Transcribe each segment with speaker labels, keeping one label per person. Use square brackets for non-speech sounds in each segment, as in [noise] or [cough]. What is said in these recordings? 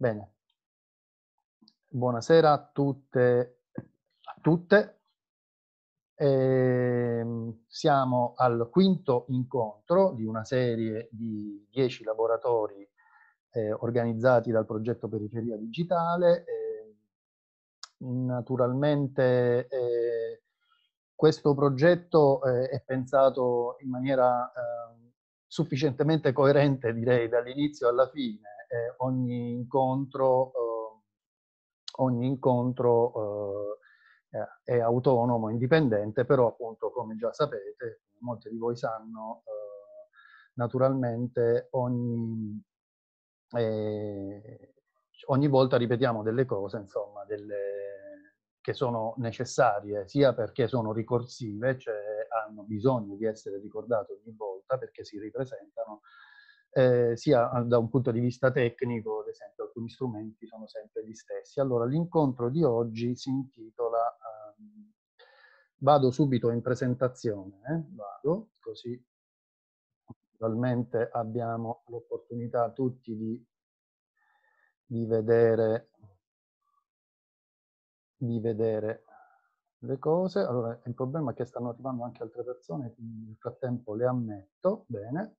Speaker 1: Bene. Buonasera a tutte, a tutte. Eh, siamo al quinto incontro di una serie di dieci laboratori eh, organizzati dal progetto Periferia Digitale. Eh, naturalmente eh, questo progetto eh, è pensato in maniera ehm, sufficientemente coerente, direi, dall'inizio alla fine, eh, ogni incontro, eh, ogni incontro eh, è autonomo, indipendente, però appunto come già sapete, molti di voi sanno, eh, naturalmente ogni, eh, ogni volta ripetiamo delle cose, insomma, delle, che sono necessarie sia perché sono ricorsive, cioè hanno bisogno di essere ricordate ogni volta perché si ripresentano, eh, sia da un punto di vista tecnico, ad esempio alcuni strumenti sono sempre gli stessi. Allora l'incontro di oggi si intitola, um, vado subito in presentazione, eh? vado, così naturalmente abbiamo l'opportunità tutti di, di, vedere, di vedere le cose. Allora, il problema è che stanno arrivando anche altre persone, quindi nel frattempo le ammetto, bene.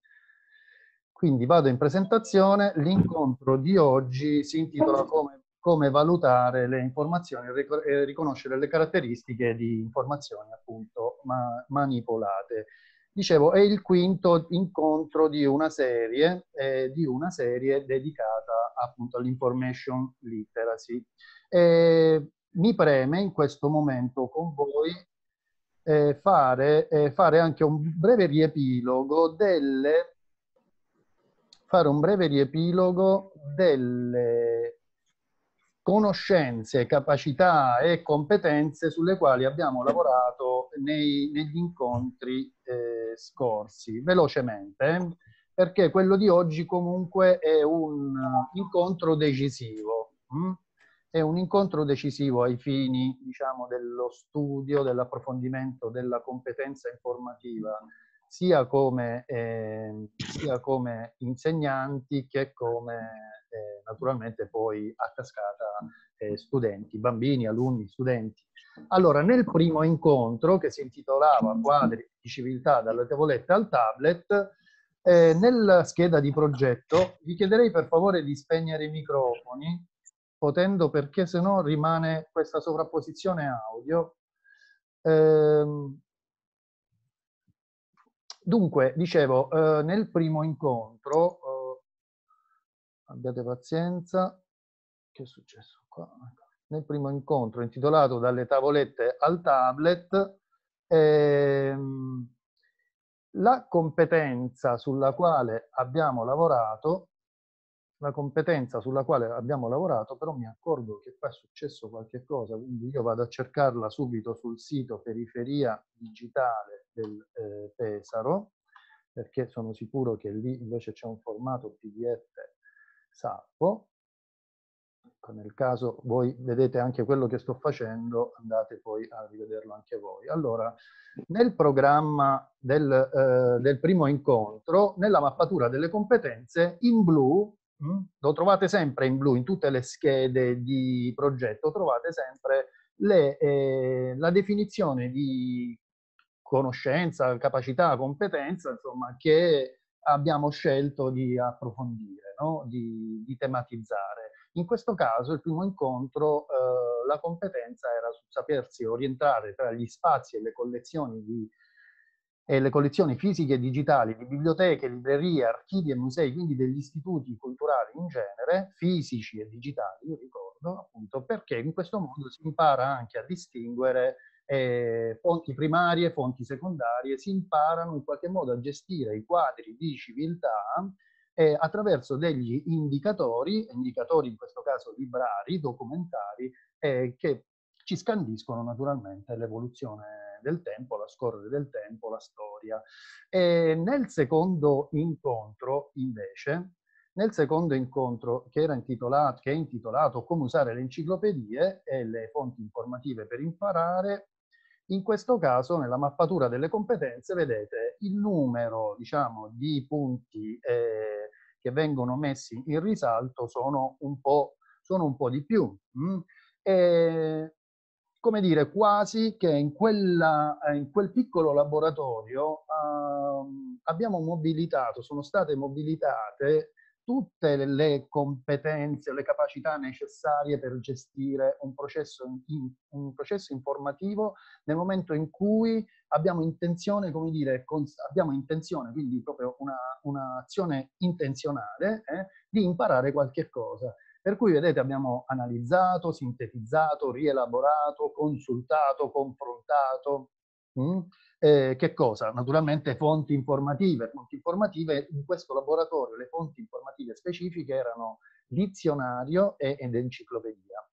Speaker 1: Quindi vado in presentazione, l'incontro di oggi si intitola come, come, valutare le informazioni e riconoscere le caratteristiche di informazioni appunto ma, manipolate. Dicevo, è il quinto incontro di una serie, eh, di una serie dedicata appunto all'information literacy. E mi preme in questo momento con voi eh, fare, eh, fare anche un breve riepilogo delle fare un breve riepilogo delle conoscenze, capacità e competenze sulle quali abbiamo lavorato nei, negli incontri eh, scorsi, velocemente, perché quello di oggi comunque è un incontro decisivo. Hm? È un incontro decisivo ai fini, diciamo, dello studio, dell'approfondimento della competenza informativa sia come, eh, sia come insegnanti che come eh, naturalmente poi a cascata eh, studenti, bambini, alunni, studenti. Allora, nel primo incontro che si intitolava Quadri di civiltà dalle tavolette al tablet, eh, nella scheda di progetto vi chiederei per favore di spegnere i microfoni, potendo perché se no rimane questa sovrapposizione audio. Eh, Dunque, dicevo, eh, nel primo incontro, eh, abbiate pazienza, che è successo qua? Nel primo incontro intitolato Dalle tavolette al tablet, ehm, la competenza sulla quale abbiamo lavorato, la competenza sulla quale abbiamo lavorato, però mi accorgo che qua è successo qualche cosa, quindi io vado a cercarla subito sul sito periferia digitale del eh, Pesaro, perché sono sicuro che lì invece c'è un formato PDF salvo. Ecco, nel caso voi vedete anche quello che sto facendo, andate poi a rivederlo anche voi. Allora, nel programma del, eh, del primo incontro, nella mappatura delle competenze, in blu, hm, lo trovate sempre in blu, in tutte le schede di progetto, trovate sempre le, eh, la definizione di conoscenza, capacità, competenza, insomma, che abbiamo scelto di approfondire, no? di, di, tematizzare. In questo caso, il primo incontro, eh, la competenza era su sapersi orientare tra gli spazi e le collezioni di e le collezioni fisiche e digitali di biblioteche, librerie, archivi e musei, quindi degli istituti culturali in genere, fisici e digitali, io ricordo, appunto, perché in questo modo si impara anche a distinguere eh, fonti primarie, fonti secondarie, si imparano in qualche modo a gestire i quadri di civiltà eh, attraverso degli indicatori, indicatori in questo caso librari, documentari, eh, che ci scandiscono naturalmente l'evoluzione del tempo, la scorrere del tempo, la storia. E nel secondo incontro, invece, nel secondo incontro che, che è intitolato Come usare le enciclopedie e le fonti informative per imparare, in questo caso, nella mappatura delle competenze, vedete il numero diciamo, di punti eh, che vengono messi in risalto sono un po', sono un po di più. Mm? E, come dire, quasi che in, quella, in quel piccolo laboratorio uh, abbiamo mobilitato, sono state mobilitate tutte le competenze, le capacità necessarie per gestire un processo, in, un processo informativo nel momento in cui abbiamo intenzione, come dire, abbiamo intenzione, quindi proprio un'azione una intenzionale eh, di imparare qualche cosa. Per cui, vedete, abbiamo analizzato, sintetizzato, rielaborato, consultato, confrontato. Mm? Eh, che cosa? Naturalmente fonti informative. Fonti informative in questo laboratorio, le fonti informative specifiche erano dizionario ed enciclopedia.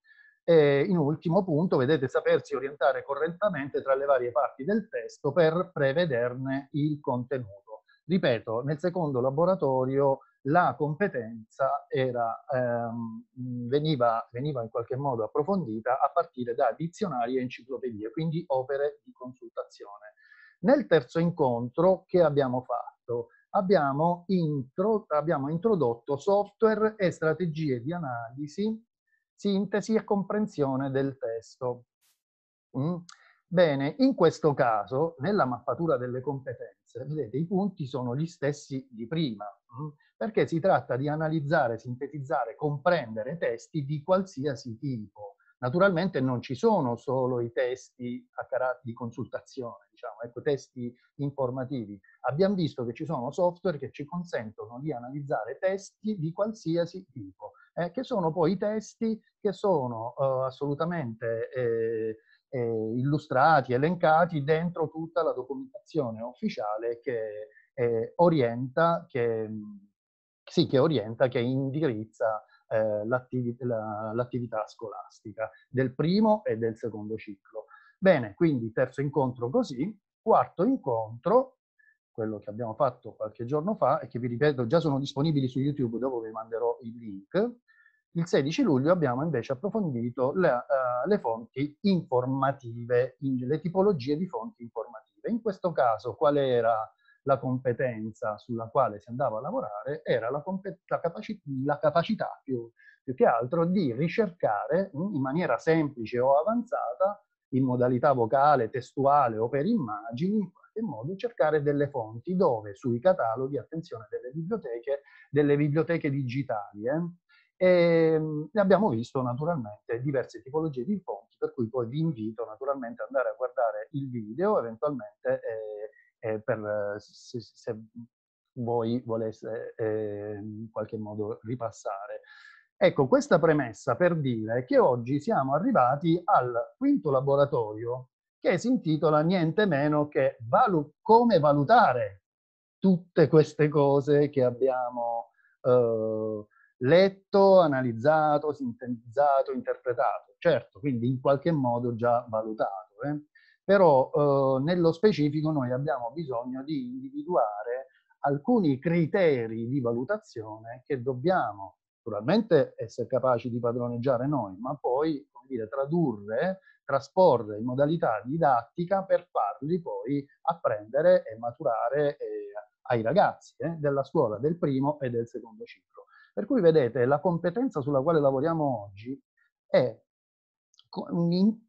Speaker 1: E in ultimo punto, vedete, sapersi orientare correttamente tra le varie parti del testo per prevederne il contenuto. Ripeto, nel secondo laboratorio la competenza era, ehm, veniva, veniva, in qualche modo approfondita a partire da dizionari e enciclopedie, quindi opere di consultazione. Nel terzo incontro che abbiamo fatto? Abbiamo, intro, abbiamo introdotto software e strategie di analisi, sintesi e comprensione del testo. Mm? Bene, in questo caso, nella mappatura delle competenze, vedete, i punti sono gli stessi di prima, mm? perché si tratta di analizzare, sintetizzare, comprendere testi di qualsiasi tipo. Naturalmente non ci sono solo i testi a carattere di consultazione, diciamo, ecco, testi informativi. Abbiamo visto che ci sono software che ci consentono di analizzare testi di qualsiasi tipo, eh, che sono poi i testi che sono eh, assolutamente eh, eh, illustrati, elencati dentro tutta la documentazione ufficiale che eh, orienta, che, sì, che orienta, che indirizza eh, l'attività scolastica del primo e del secondo ciclo. Bene, quindi terzo incontro così, quarto incontro, quello che abbiamo fatto qualche giorno fa e che vi ripeto già sono disponibili su YouTube, dopo vi manderò il link. Il 16 luglio abbiamo invece approfondito le, uh, le fonti informative, le tipologie di fonti informative. In questo caso qual era la competenza sulla quale si andava a lavorare era la, la, capaci la capacità più, più, che altro di ricercare in maniera semplice o avanzata, in modalità vocale, testuale o per immagini, in qualche modo cercare delle fonti dove sui cataloghi, attenzione, delle biblioteche, delle biblioteche digitali. Eh? E abbiamo visto naturalmente diverse tipologie di fonti, per cui poi vi invito naturalmente ad andare a guardare il video, eventualmente eh, eh, per, se, se, voi voleste eh, in qualche modo ripassare. Ecco, questa premessa per dire che oggi siamo arrivati al quinto laboratorio che si intitola niente meno che valu come valutare tutte queste cose che abbiamo eh, letto, analizzato, sintetizzato, interpretato. Certo, quindi in qualche modo già valutato. Eh? Però eh, nello specifico noi abbiamo bisogno di individuare alcuni criteri di valutazione che dobbiamo naturalmente essere capaci di padroneggiare noi, ma poi dire, tradurre, trasporre in modalità didattica per farli poi apprendere e maturare eh, ai ragazzi eh, della scuola del primo e del secondo ciclo. Per cui vedete, la competenza sulla quale lavoriamo oggi è,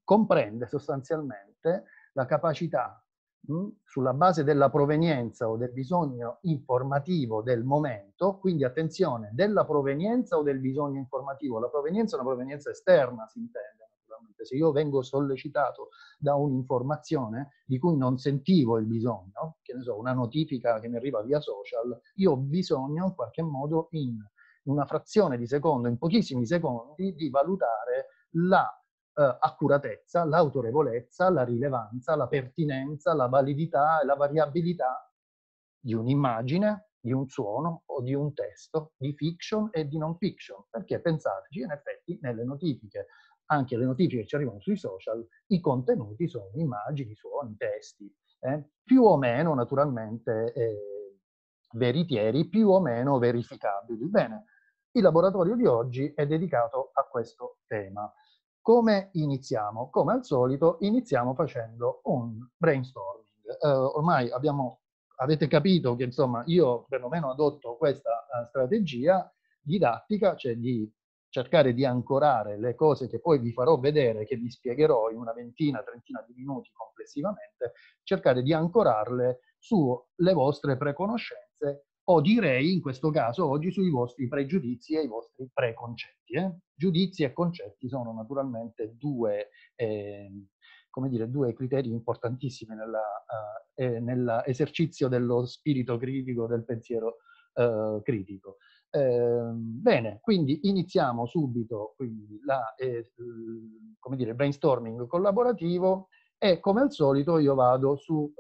Speaker 1: comprende sostanzialmente la capacità, mh, sulla base della provenienza o del bisogno informativo del momento, quindi attenzione, della provenienza o del bisogno informativo. La provenienza è una provenienza esterna, si intende naturalmente. Se io vengo sollecitato da un'informazione di cui non sentivo il bisogno, che ne so, una notifica che mi arriva via social, io ho bisogno in qualche modo in una frazione di secondo, in pochissimi secondi, di valutare la eh, accuratezza, l'autorevolezza, la rilevanza, la pertinenza, la validità e la variabilità di un'immagine, di un suono o di un testo, di fiction e di non fiction. Perché pensateci, in effetti nelle notifiche, anche le notifiche che ci arrivano sui social, i contenuti sono immagini, suoni, testi, eh? più o meno naturalmente eh, veritieri, più o meno verificabili. Bene, il laboratorio di oggi è dedicato a questo tema. Come iniziamo? Come al solito iniziamo facendo un brainstorming. Uh, ormai abbiamo avete capito che insomma io perlomeno adotto questa uh, strategia didattica, cioè di cercare di ancorare le cose che poi vi farò vedere, che vi spiegherò in una ventina, trentina di minuti complessivamente, cercare di ancorarle sulle vostre preconoscenze o direi in questo caso oggi sui vostri pregiudizi e i vostri preconcetti. Eh? Giudizi e concetti sono naturalmente due, eh, dire, due criteri importantissimi uh, eh, nell'esercizio dello spirito critico, del pensiero uh, critico. Eh, bene, quindi iniziamo subito quindi, la, eh, dire, il brainstorming collaborativo e come al solito io vado su,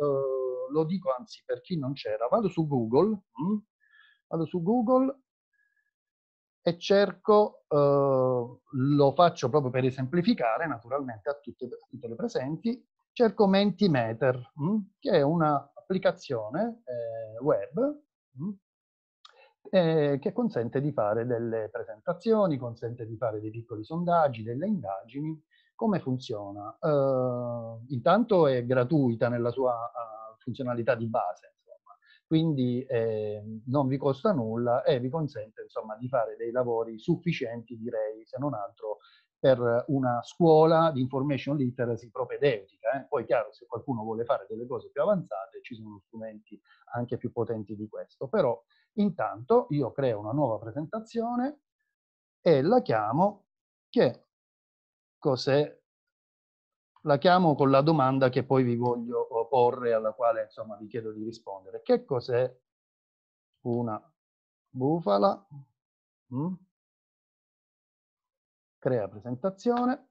Speaker 1: eh, lo dico anzi per chi non c'era, vado su Google, hm? vado su Google e cerco, eh, lo faccio proprio per esemplificare naturalmente a tutte, a tutte le presenti, cerco Mentimeter, hm? che è un'applicazione eh, web hm? eh, che consente di fare delle presentazioni, consente di fare dei piccoli sondaggi, delle indagini. Come funziona? Uh, intanto è gratuita nella sua uh, funzionalità di base, insomma. quindi eh, non vi costa nulla e vi consente insomma, di fare dei lavori sufficienti, direi, se non altro, per una scuola di information literacy propedeutica. Eh? Poi chiaro, se qualcuno vuole fare delle cose più avanzate, ci sono strumenti anche più potenti di questo, però Intanto io creo una nuova presentazione e la chiamo che cos'è? La chiamo con la domanda che poi vi voglio porre, alla quale insomma vi chiedo di rispondere. Che cos'è una bufala? Mm? Crea presentazione.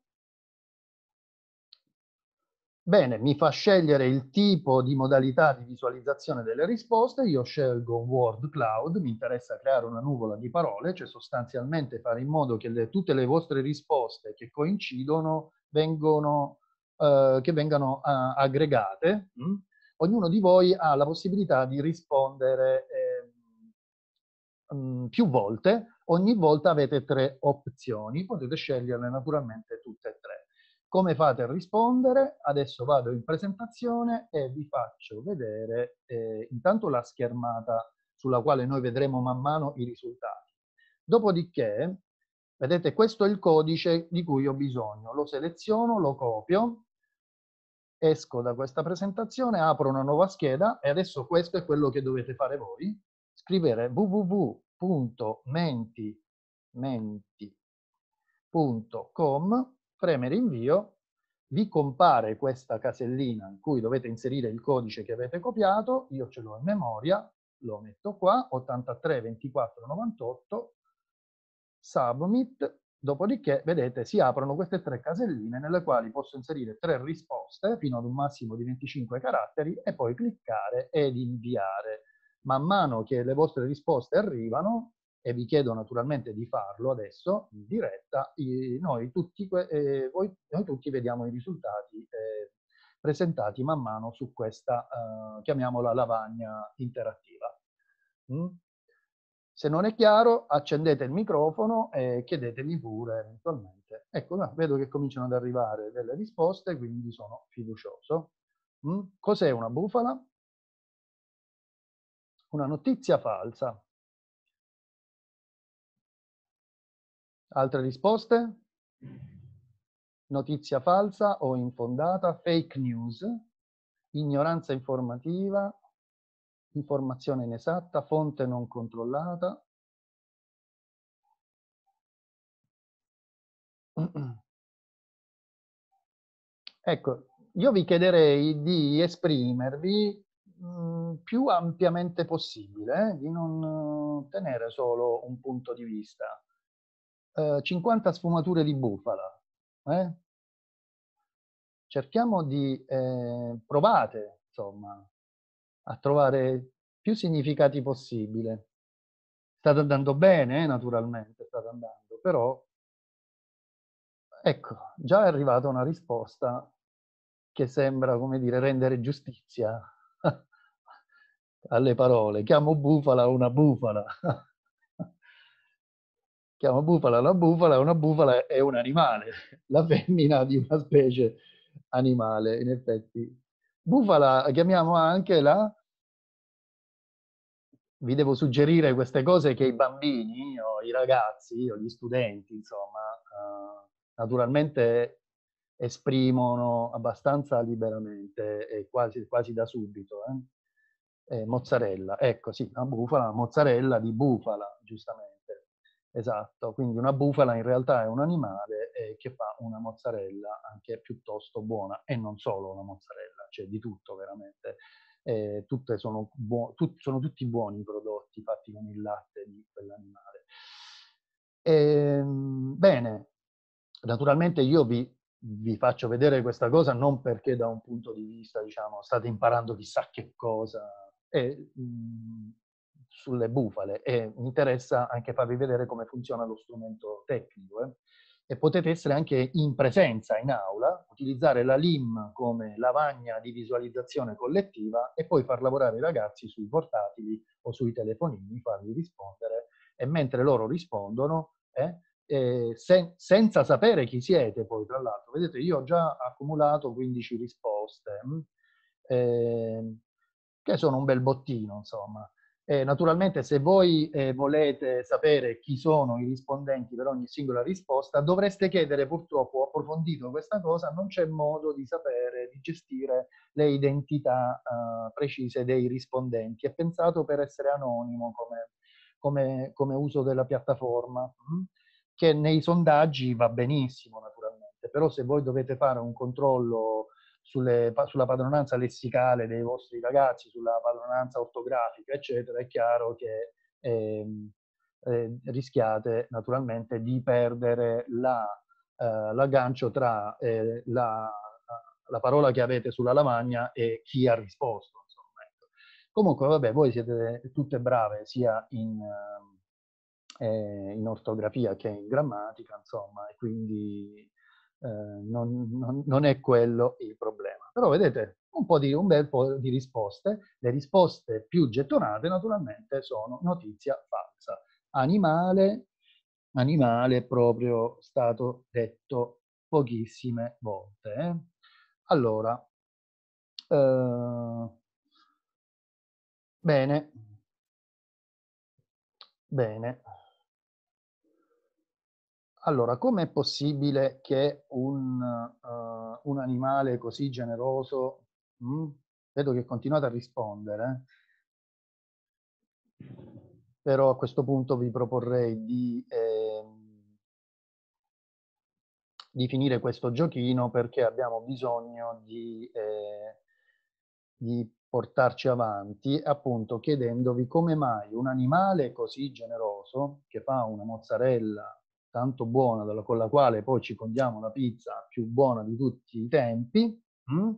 Speaker 1: Bene, mi fa scegliere il tipo di modalità di visualizzazione delle risposte, io scelgo word cloud, mi interessa creare una nuvola di parole, cioè sostanzialmente fare in modo che le, tutte le vostre risposte che coincidono vengono, eh, che vengano uh, aggregate. Mm? Ognuno di voi ha la possibilità di rispondere eh, um, più volte, ogni volta avete tre opzioni, potete sceglierle naturalmente tutte e tre. Come fate a rispondere? Adesso vado in presentazione e vi faccio vedere eh, intanto la schermata sulla quale noi vedremo man mano i risultati. Dopodiché, vedete, questo è il codice di cui ho bisogno. Lo seleziono, lo copio, esco da questa presentazione, apro una nuova scheda e adesso questo è quello che dovete fare voi. Scrivere www.menti.com premere invio, vi compare questa casellina in cui dovete inserire il codice che avete copiato, io ce l'ho in memoria, lo metto qua, 83 24 98, submit, dopodiché, vedete, si aprono queste tre caselline nelle quali posso inserire tre risposte fino ad un massimo di 25 caratteri e poi cliccare ed inviare. Man mano che le vostre risposte arrivano, e vi chiedo naturalmente di farlo adesso in diretta, noi tutti, eh, voi, noi tutti vediamo i risultati eh, presentati man mano su questa, eh, chiamiamola lavagna interattiva. Mm? Se non è chiaro, accendete il microfono e chiedetemi pure eventualmente. Ecco, vedo che cominciano ad arrivare delle risposte, quindi sono fiducioso. Mm? Cos'è una bufala? Una notizia falsa. Altre risposte? Notizia falsa o infondata, fake news, ignoranza informativa, informazione inesatta, fonte non controllata. [clears throat] Ecco, io vi chiederei di esprimervi mh, mm, più ampiamente possibile, eh? di non tenere solo un punto di vista. 50 eh, sfumature di bufala. Eh? Cerchiamo di eh, provate, insomma, a trovare più significati possibile. State andando bene, eh, naturalmente, state andando, però ecco, già è arrivata una risposta che sembra, come dire, rendere giustizia alle parole. Chiamo bufala una bufala chiamo bufala la bufala, una bufala è un animale, la femmina di una specie animale, in effetti. Bufala chiamiamo anche la vi devo suggerire queste cose che i bambini o i ragazzi o gli studenti, insomma, uh, naturalmente esprimono abbastanza liberamente e quasi, quasi da subito. Eh? Eh, mozzarella, ecco sì, una bufala, mozzarella di bufala, giustamente. Esatto, quindi una bufala in realtà è un animale eh, che fa una mozzarella anche piuttosto buona e non solo una mozzarella, c'è di tutto veramente. Eh, sono, tut sono, tutti buoni i prodotti fatti con il latte di quell'animale. Ehm, bene, naturalmente io vi, vi, faccio vedere questa cosa non perché da un punto di vista, diciamo, state imparando chissà che cosa, e, mh, mhmm, sulle bufale e mi interessa anche farvi vedere come funziona lo strumento tecnico. Eh. E potete essere anche in presenza, in aula, utilizzare la LIM come lavagna di visualizzazione collettiva e poi far lavorare i ragazzi sui portatili o sui telefonini, farli rispondere e mentre loro rispondono, eh, eh, sen senza sapere chi siete poi tra l'altro, vedete io ho già accumulato 15 risposte, eh, che sono un bel bottino insomma. Eh, naturalmente se voi eh, volete sapere chi sono i rispondenti per ogni singola risposta, dovreste chiedere purtroppo, approfondito questa cosa, non c'è modo di sapere, di gestire le identità uh, precise dei rispondenti. È pensato per essere anonimo come, come, come uso della piattaforma, mh? che nei sondaggi va benissimo naturalmente, però se voi dovete fare un controllo sulle, sulla padronanza lessicale dei vostri ragazzi, sulla padronanza ortografica, eccetera, è chiaro che eh, eh, rischiate naturalmente di perdere eh, l'aggancio tra eh, la, la, parola che avete sulla lavagna e chi ha risposto. Insomma, ecco. Comunque, vabbè, voi siete tutte brave sia in, eh, in ortografia che in grammatica, insomma, e quindi non, non, non, è quello il problema. Però vedete un, po di, un bel po' di risposte. Le risposte più gettonate naturalmente sono notizia falsa. Animale, animale proprio stato detto pochissime volte. Eh? Allora, eh, bene, bene. Allora, com'è possibile che un, uh, un, animale così generoso, mh, mm, vedo che continuate a rispondere, però a questo punto vi proporrei di, eh, di finire questo giochino perché abbiamo bisogno di, eh, di portarci avanti appunto chiedendovi come mai un animale così generoso che fa una mozzarella tanto buona, dalla, con la quale poi ci condiamo la pizza più buona di tutti i tempi, mm?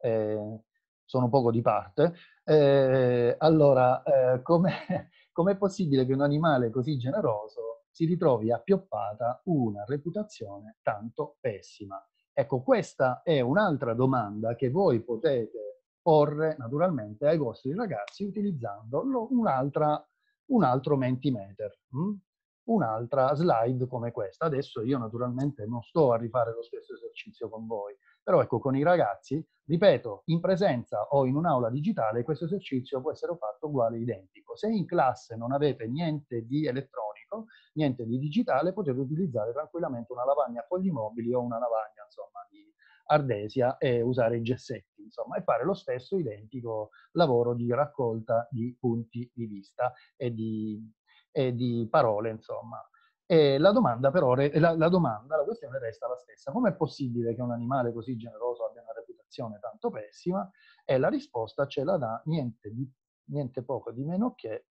Speaker 1: eh, sono poco di parte, eh, allora eh, com'è [laughs] com possibile che un animale così generoso si ritrovi appioppata una reputazione tanto pessima? Ecco, questa è un'altra domanda che voi potete porre naturalmente ai vostri ragazzi utilizzando un, un altro mentimeter. Hm? Un'altra slide come questa. Adesso io naturalmente non sto a rifare lo stesso esercizio con voi, però ecco con i ragazzi, ripeto, in presenza o in un'aula digitale questo esercizio può essere fatto uguale identico. Se in classe non avete niente di elettronico, niente di digitale, potete utilizzare tranquillamente una lavagna a fogli mobili o una lavagna insomma di ardesia e usare i gessetti, insomma, e fare lo stesso identico lavoro di raccolta di punti di vista e di e di parole, insomma. E la domanda però, la, la, domanda, la questione resta la stessa. Com'è possibile che un animale così generoso abbia una reputazione tanto pessima? E la risposta ce la dà niente, di, niente poco di meno che,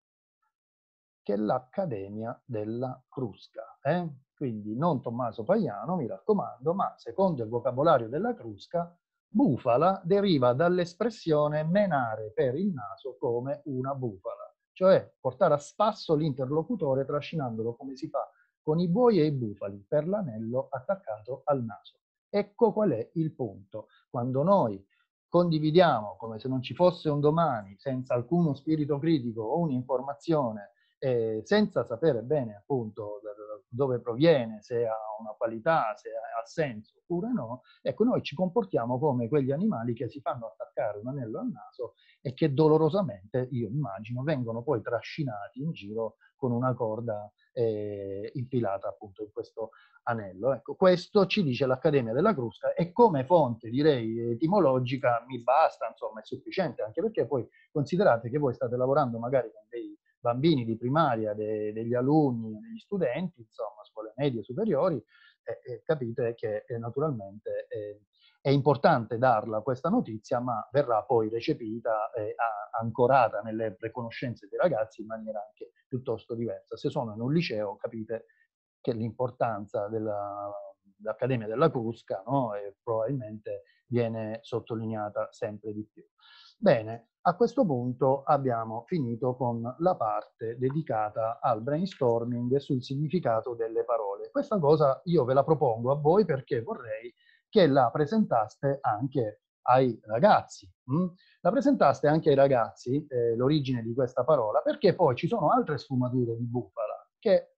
Speaker 1: che l'Accademia della Crusca. Eh? Quindi non Tommaso Paiano, mi raccomando, ma secondo il vocabolario della Crusca, bufala deriva dall'espressione menare per il naso come una bufala cioè portare a spasso l'interlocutore trascinandolo come si fa con i buoi e i bufali per l'anello attaccato al naso. Ecco qual è il punto. Quando noi condividiamo come se non ci fosse un domani, senza alcuno spirito critico o un'informazione, eh, senza sapere bene appunto dove proviene, se ha una qualità, se ha senso oppure no, ecco noi ci comportiamo come quegli animali che si fanno attaccare un anello al naso e che dolorosamente, io immagino, vengono poi trascinati in giro con una corda eh, infilata appunto in questo anello. Ecco, questo ci dice l'Accademia della Crusca e come fonte, direi, etimologica mi basta, insomma, è sufficiente, anche perché poi considerate che voi state lavorando magari con dei bambini di primaria, de, degli alunni, degli studenti, insomma, scuole medie superiori, eh, capite che eh, naturalmente è importante darla questa notizia, ma verrà poi recepita e ancorata nelle preconoscenze dei ragazzi in maniera anche piuttosto diversa. Se sono in un liceo, capite che l'importanza dell'Accademia della Crusca no? probabilmente viene sottolineata sempre di più. Bene, a questo punto abbiamo finito con la parte dedicata al brainstorming sul significato delle parole. Questa cosa io ve la propongo a voi perché vorrei che la presentaste anche ai ragazzi. Hm? La presentaste anche ai ragazzi, eh, l'origine di questa parola, perché poi ci sono altre sfumature di bufala che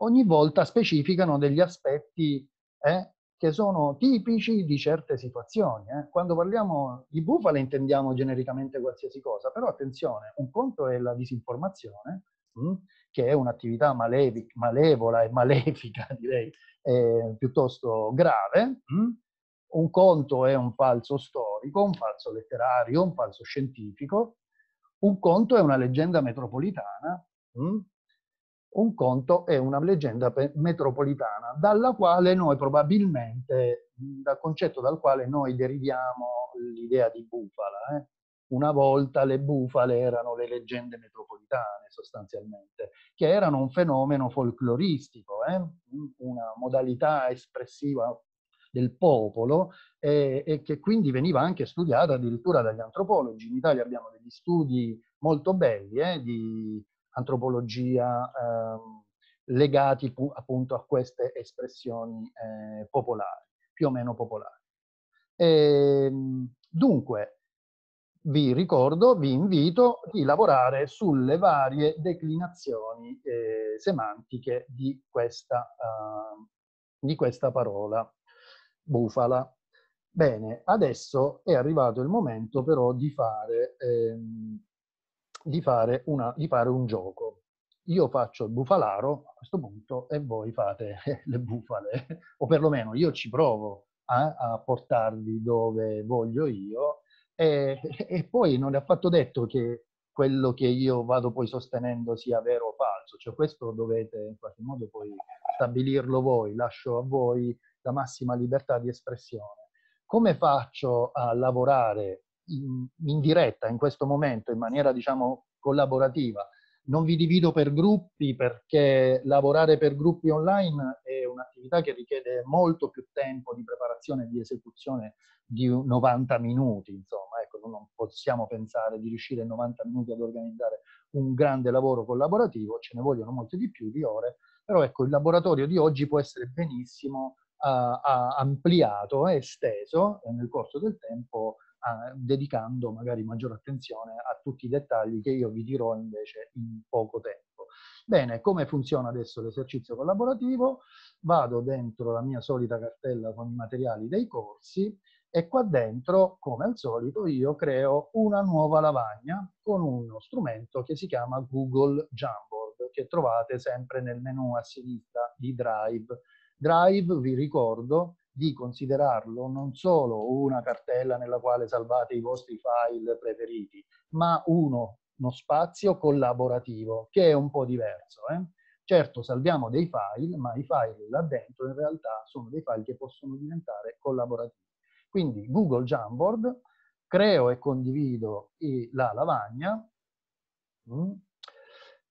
Speaker 1: ogni volta specificano degli aspetti eh, che sono tipici di certe situazioni. Eh. Quando parliamo di bufale intendiamo genericamente qualsiasi cosa, però attenzione, un conto è la disinformazione, mh, hm, che è un'attività malevola e malefica, [laughs] direi, eh, piuttosto grave. Mh. Hm. Un conto è un falso storico, un falso letterario, un falso scientifico. Un conto è una leggenda metropolitana. Mh hm un conto è una leggenda metropolitana, dalla quale noi probabilmente, dal concetto dal quale noi deriviamo l'idea di bufala. Eh? Una volta le bufale erano le leggende metropolitane sostanzialmente, che erano un fenomeno folcloristico, eh? una modalità espressiva del popolo e, e, che quindi veniva anche studiata addirittura dagli antropologi. In Italia abbiamo degli studi molto belli eh, di antropologia ehm, legati appunto a queste espressioni eh, popolari, più o meno popolari. E, ehm, dunque, vi ricordo, vi invito di lavorare sulle varie declinazioni eh, semantiche di questa, uh, di questa parola, bufala. Bene, adesso è arrivato il momento però di fare ehm, di fare, una, di fare un gioco. Io faccio il bufalaro a questo punto e voi fate [laughs] le bufale, o perlomeno io ci provo a, a portarvi dove voglio io e, [laughs] e, poi non è affatto detto che quello che io vado poi sostenendo sia vero o falso, cioè questo dovete in qualche modo poi stabilirlo voi, lascio a voi la massima libertà di espressione. Come faccio a lavorare in, in diretta in questo momento in maniera diciamo collaborativa. Non vi divido per gruppi perché lavorare per gruppi online è un'attività che richiede molto più tempo di preparazione e di esecuzione di 90 minuti. Insomma, ecco, non possiamo pensare di riuscire in 90 minuti ad organizzare un grande lavoro collaborativo, ce ne vogliono molte di più di ore, però ecco, il laboratorio di oggi può essere benissimo uh, ampliato e esteso nel corso del tempo a, dedicando magari maggiore attenzione a tutti i dettagli che io vi dirò invece in poco tempo. Bene, come funziona adesso l'esercizio collaborativo? Vado dentro la mia solita cartella con i materiali dei corsi e qua dentro, come al solito, io creo una nuova lavagna con uno strumento che si chiama Google Jamboard, che trovate sempre nel menu a sinistra di Drive. Drive, vi ricordo, di considerarlo non solo una cartella nella quale salvate i vostri file preferiti, ma uno, uno spazio collaborativo, che è un po' diverso. Eh? Certo, salviamo dei file, ma i file là dentro in realtà sono dei file che possono diventare collaborativi. Quindi Google Jamboard, creo e condivido la lavagna, mm,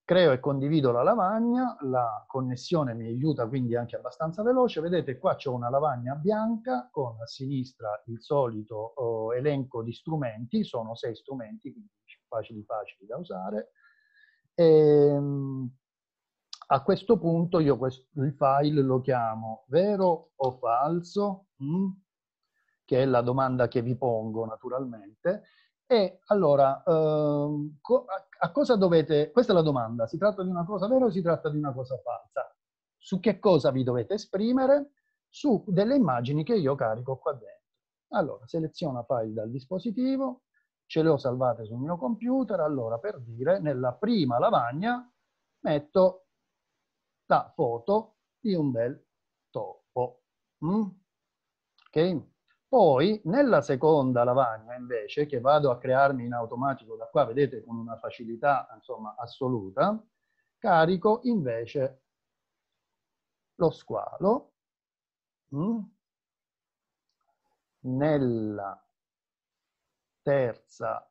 Speaker 1: creo e condivido la lavagna, la connessione mi aiuta quindi anche abbastanza veloce, vedete qua c'è una lavagna bianca con a sinistra il solito oh, elenco di strumenti, sono sei strumenti, quindi facili facili da usare. E, ehm, a questo punto io questo, il file lo chiamo vero o falso, mm? che è la domanda che vi pongo naturalmente, e allora, ehm, a cosa dovete... Questa è la domanda, si tratta di una cosa vera o si tratta di una cosa falsa? su che cosa vi dovete esprimere? Su delle immagini che io carico qua dentro. Allora, seleziona file dal dispositivo, ce le ho salvate sul mio computer, allora per dire, nella prima lavagna metto la foto di un bel topo. Mm? Ok? Poi nella seconda lavagna invece, che vado a crearmi in automatico da qua, vedete con una facilità insomma assoluta, carico invece lo squalo mm? nella terza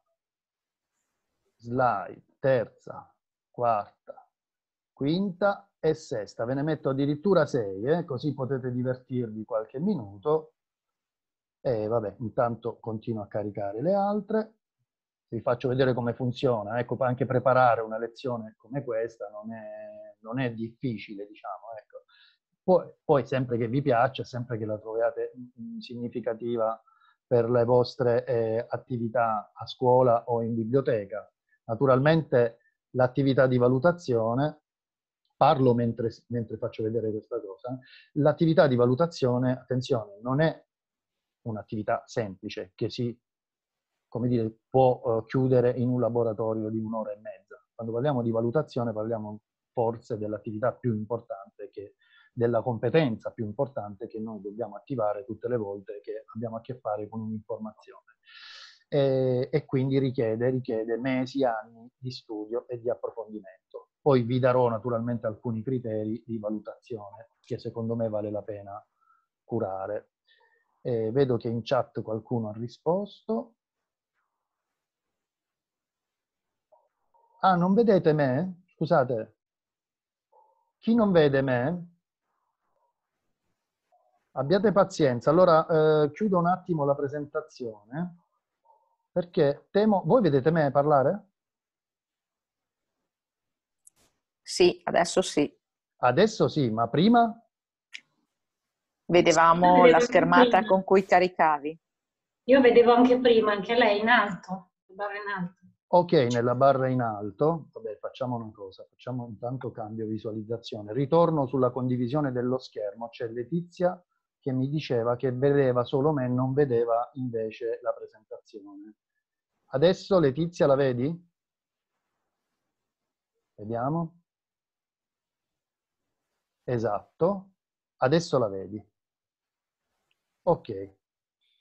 Speaker 1: slide, terza, quarta, quinta e sesta. Ve ne metto addirittura sei, eh? così potete divertirvi qualche minuto. E vabbè, intanto continuo a caricare le altre. Vi faccio vedere come funziona. Ecco, anche preparare una lezione come questa non è, non è difficile, diciamo. Ecco. Poi, poi, sempre che vi piaccia, sempre che la troviate significativa per le vostre eh, attività a scuola o in biblioteca. Naturalmente l'attività di valutazione parlo mentre, mentre faccio vedere questa cosa, l'attività di valutazione, attenzione, non è un'attività semplice che si, come dire, può uh, chiudere in un laboratorio di un'ora e mezza. Quando parliamo di valutazione parliamo forse dell'attività più importante che della competenza più importante che noi dobbiamo attivare tutte le volte che abbiamo a che fare con un'informazione. E, e, quindi richiede, richiede mesi, anni di studio e di approfondimento. Poi vi darò naturalmente alcuni criteri di valutazione che secondo me vale la pena curare. Eh, vedo che in chat qualcuno ha risposto. Ah, non vedete me? Scusate. Chi non vede me? Abbiate pazienza. Allora, eh, chiudo un attimo la presentazione perché temo... Voi vedete me parlare?
Speaker 2: Sì, adesso sì.
Speaker 1: Adesso sì, ma prima?
Speaker 2: Vedevamo sì, la schermata con cui caricavi.
Speaker 3: Io vedevo anche prima, anche lei in alto, barra in alto.
Speaker 1: Ok, nella barra in alto, vabbè, facciamo una cosa, facciamo intanto cambio visualizzazione. Ritorno sulla condivisione dello schermo, c'è Letizia che mi diceva che vedeva solo me, non vedeva invece la presentazione. Adesso Letizia la vedi? Vediamo. Esatto, adesso la vedi. Ok,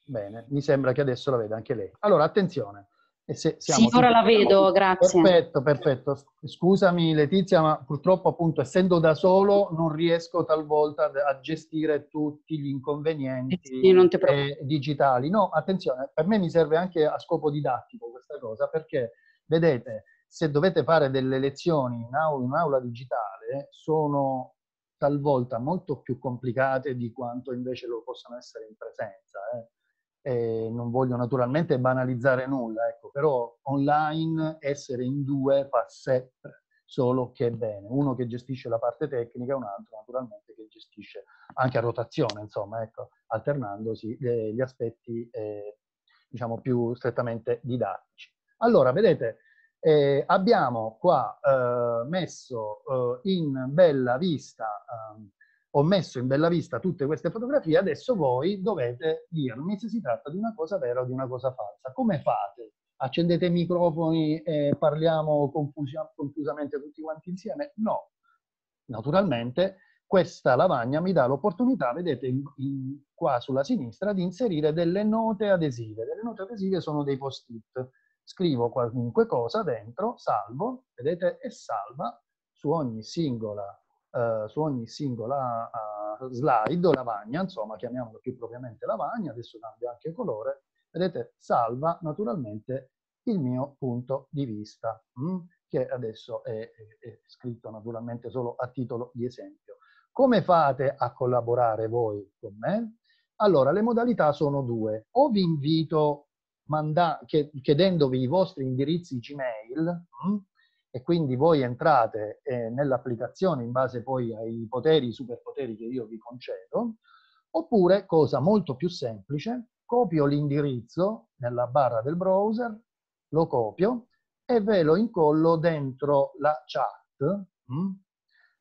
Speaker 1: bene, mi sembra che adesso la veda anche lei. Allora, attenzione.
Speaker 4: Sì, ora la vedo, grazie.
Speaker 1: Perfetto, perfetto. Scusami Letizia, ma purtroppo appunto essendo da solo non riesco talvolta a gestire tutti gli inconvenienti sì, eh, digitali. No, attenzione, per me mi serve anche a scopo didattico questa cosa, perché vedete, se dovete fare delle lezioni in aula, in aula digitale, sono talvolta molto più complicate di quanto invece lo possano essere in presenza. Eh. E non voglio naturalmente banalizzare nulla, ecco, però online essere in due fa sempre solo che bene. Uno che gestisce la parte tecnica e un altro naturalmente che gestisce anche a rotazione, insomma, ecco, alternandosi gli aspetti eh, diciamo più strettamente didattici. Allora, vedete, eh, abbiamo qua eh, messo eh, in bella vista, ehm, ho messo in bella vista tutte queste fotografie, adesso voi dovete dirmi se si tratta di una cosa vera o di una cosa falsa. Come fate? Accendete i microfoni e parliamo confusia, confusamente tutti quanti insieme? No. Naturalmente questa lavagna mi dà l'opportunità, vedete in, in, qua sulla sinistra, di inserire delle note adesive. Delle note adesive sono dei post-it scrivo qualunque cosa dentro, salvo, vedete, e salva su ogni singola, uh, su ogni singola uh, slide o lavagna, insomma, chiamiamola più propriamente lavagna, adesso cambia anche colore, vedete, salva naturalmente il mio punto di vista, mh, mm, che adesso è, è, è scritto naturalmente solo a titolo di esempio. Come fate a collaborare voi con me? Allora, le modalità sono due. O vi invito manda- chiedendovi i vostri indirizzi Gmail mh? Mm, e quindi voi entrate eh, nell'applicazione in base poi ai poteri, superpoteri che io vi concedo, oppure, cosa molto più semplice, copio l'indirizzo nella barra del browser, lo copio e ve lo incollo dentro la chat, mh? Mm,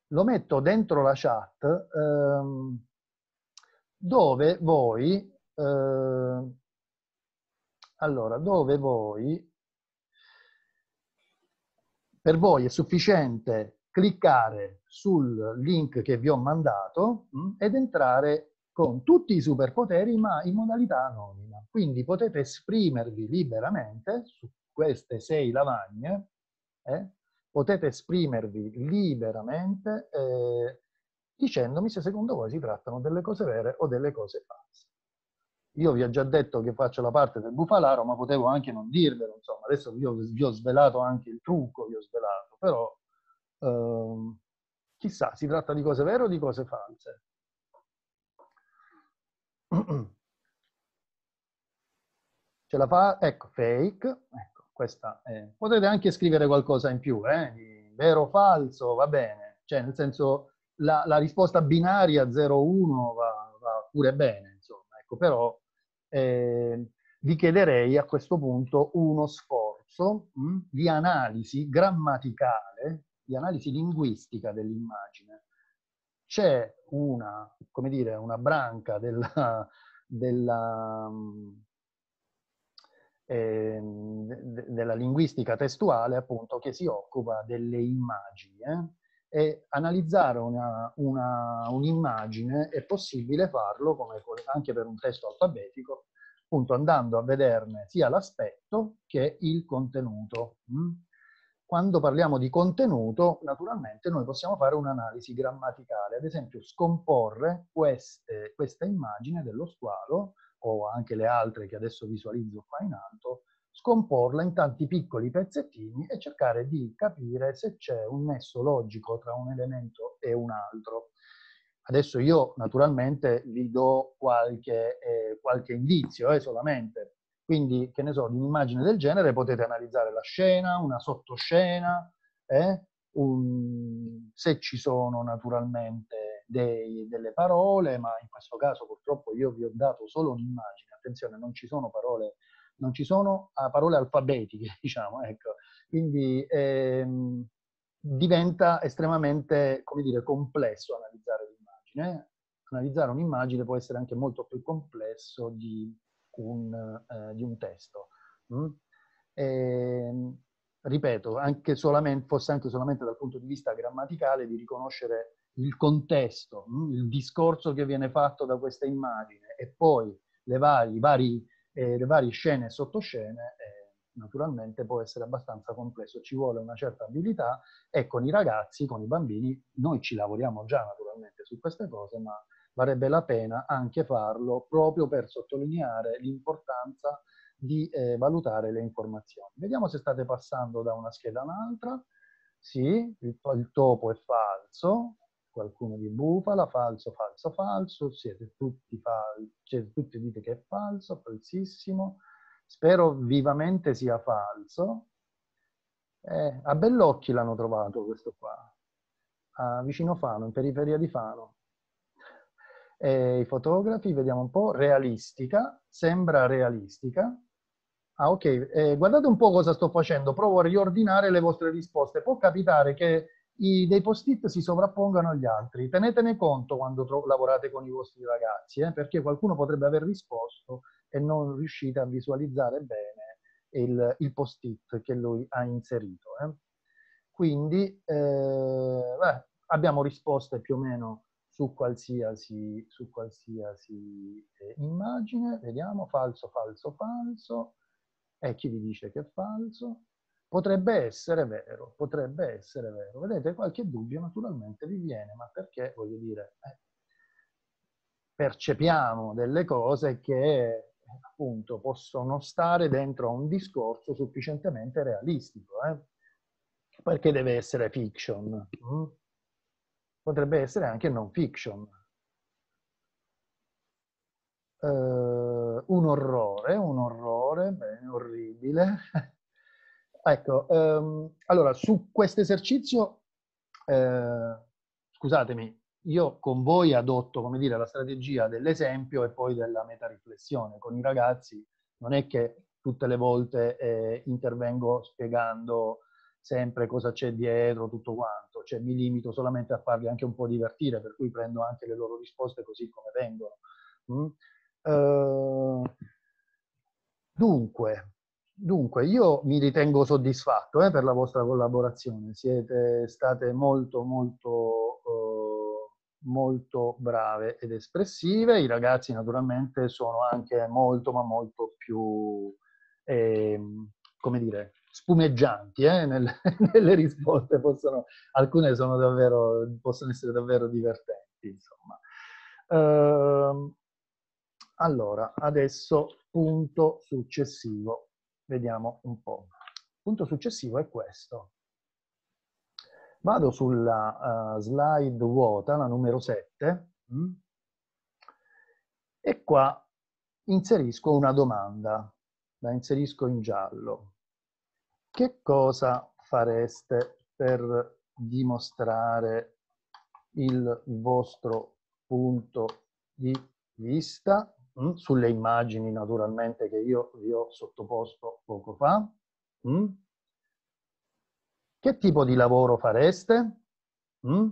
Speaker 1: lo metto dentro la chat ehm, dove voi, eh, allora, dove voi, per voi è sufficiente cliccare sul link che vi ho mandato mm, ed entrare con tutti i superpoteri ma in modalità anonima. Quindi potete esprimervi liberamente su queste sei lavagne, eh, potete esprimervi liberamente eh, dicendomi se secondo voi si trattano delle cose vere o delle cose false. Io vi ho già detto che faccio la parte del bufalaro, ma potevo anche non dirvelo, insomma, adesso vi ho, vi ho svelato anche il trucco, vi ho svelato, però ehm, chissà, si tratta di cose vere o di cose false? [clears throat] Ce la fa? Ecco, fake, ecco, questa è... Potete anche scrivere qualcosa in più, eh? vero o falso, va bene, cioè nel senso la, la risposta binaria 0-1 va, va, pure bene, insomma, ecco, però eh, vi chiederei a questo punto uno sforzo mh, hm, di analisi grammaticale, di analisi linguistica dell'immagine. C'è una, come dire, una branca della, della, eh, della linguistica testuale appunto che si occupa delle immagini. Eh? E analizzare un'immagine è possibile farlo come anche per un testo alfabetico, appunto andando a vederne sia l'aspetto che il contenuto. Mm? Quando parliamo di contenuto, naturalmente noi possiamo fare un'analisi grammaticale, ad esempio scomporre queste, questa immagine dello squalo o anche le altre che adesso visualizzo qua in alto, scomporla in tanti piccoli pezzettini e cercare di capire se c'è un nesso logico tra un elemento e un altro. Adesso io naturalmente vi do qualche, eh, qualche indizio eh, solamente, quindi che ne so, un'immagine del genere potete analizzare la scena, una sottoscena, eh, un, se ci sono naturalmente dei, delle parole, ma in questo caso purtroppo io vi ho dato solo un'immagine, attenzione, non ci sono parole non ci sono parole alfabetiche, [laughs] diciamo, ecco. Quindi ehm, diventa estremamente, come dire, complesso analizzare l'immagine. Analizzare un'immagine può essere anche molto più complesso di un, eh, di un testo. Mm? E, ehm, ripeto, anche fosse anche solamente dal punto di vista grammaticale, di riconoscere il contesto, mm? il discorso che viene fatto da questa immagine e poi le vari, i vari e le varie scene e sottoscene, eh, naturalmente può essere abbastanza complesso, ci vuole una certa abilità e con i ragazzi, con i bambini, noi ci lavoriamo già naturalmente su queste cose, ma varrebbe la pena anche farlo proprio per sottolineare l'importanza di eh, valutare le informazioni. Vediamo se state passando da una scheda a un'altra. Sì, il, il topo è falso, qualcuno di bufala, falso, falso, falso, siete tutti, fal siete tutti dite che è falso, falsissimo, spero vivamente sia falso. Eh, a Bellocchi l'hanno trovato questo qua, a vicino Fano, in periferia di Fano. E I fotografi, vediamo un po', realistica, sembra realistica. Ah, ok, eh, guardate un po' cosa sto facendo, provo a riordinare le vostre risposte. Può capitare che i, dei post-it si sovrappongano agli altri. Tenetene conto quando lavorate con i vostri ragazzi, eh, perché qualcuno potrebbe aver risposto e non riuscite a visualizzare bene il, il post-it che lui ha inserito. Eh. Quindi eh, beh, abbiamo risposte più o meno su qualsiasi, su qualsiasi eh, immagine. Vediamo, falso, falso, falso. E chi vi dice che è falso? Potrebbe essere vero, potrebbe essere vero. Vedete, qualche dubbio naturalmente vi viene, ma perché, voglio dire, eh, percepiamo delle cose che appunto possono stare dentro un discorso sufficientemente realistico, eh? perché deve essere fiction. Mm? Potrebbe essere anche non fiction. Uh, un orrore, un orrore, bene, orribile. [laughs] Ecco, ehm, allora su questo esercizio, eh, scusatemi, io con voi adotto, come dire, la strategia dell'esempio e poi della metariflessione. Con i ragazzi non è che tutte le volte eh, intervengo spiegando sempre cosa c'è dietro, tutto quanto, cioè mi limito solamente a farli anche un po' divertire, per cui prendo anche le loro risposte così come vengono. Mm? Uh, dunque, dunque, io mi ritengo soddisfatto eh, per la vostra collaborazione, siete state molto molto uh, molto brave ed espressive, i ragazzi naturalmente sono anche molto ma molto più, eh, come dire, spumeggianti eh, nelle, [laughs] nelle, risposte, possono, alcune sono davvero, possono essere davvero divertenti. Insomma. Uh, allora, adesso punto successivo, vediamo un po'. Punto successivo è questo. Vado sulla uh, slide vuota, la numero 7, mh, mm, e qua inserisco una domanda, la inserisco in giallo. Che cosa fareste per dimostrare il vostro punto di vista mm? sulle immagini naturalmente che io vi ho sottoposto poco fa? Mm? Che tipo di lavoro fareste? Mm?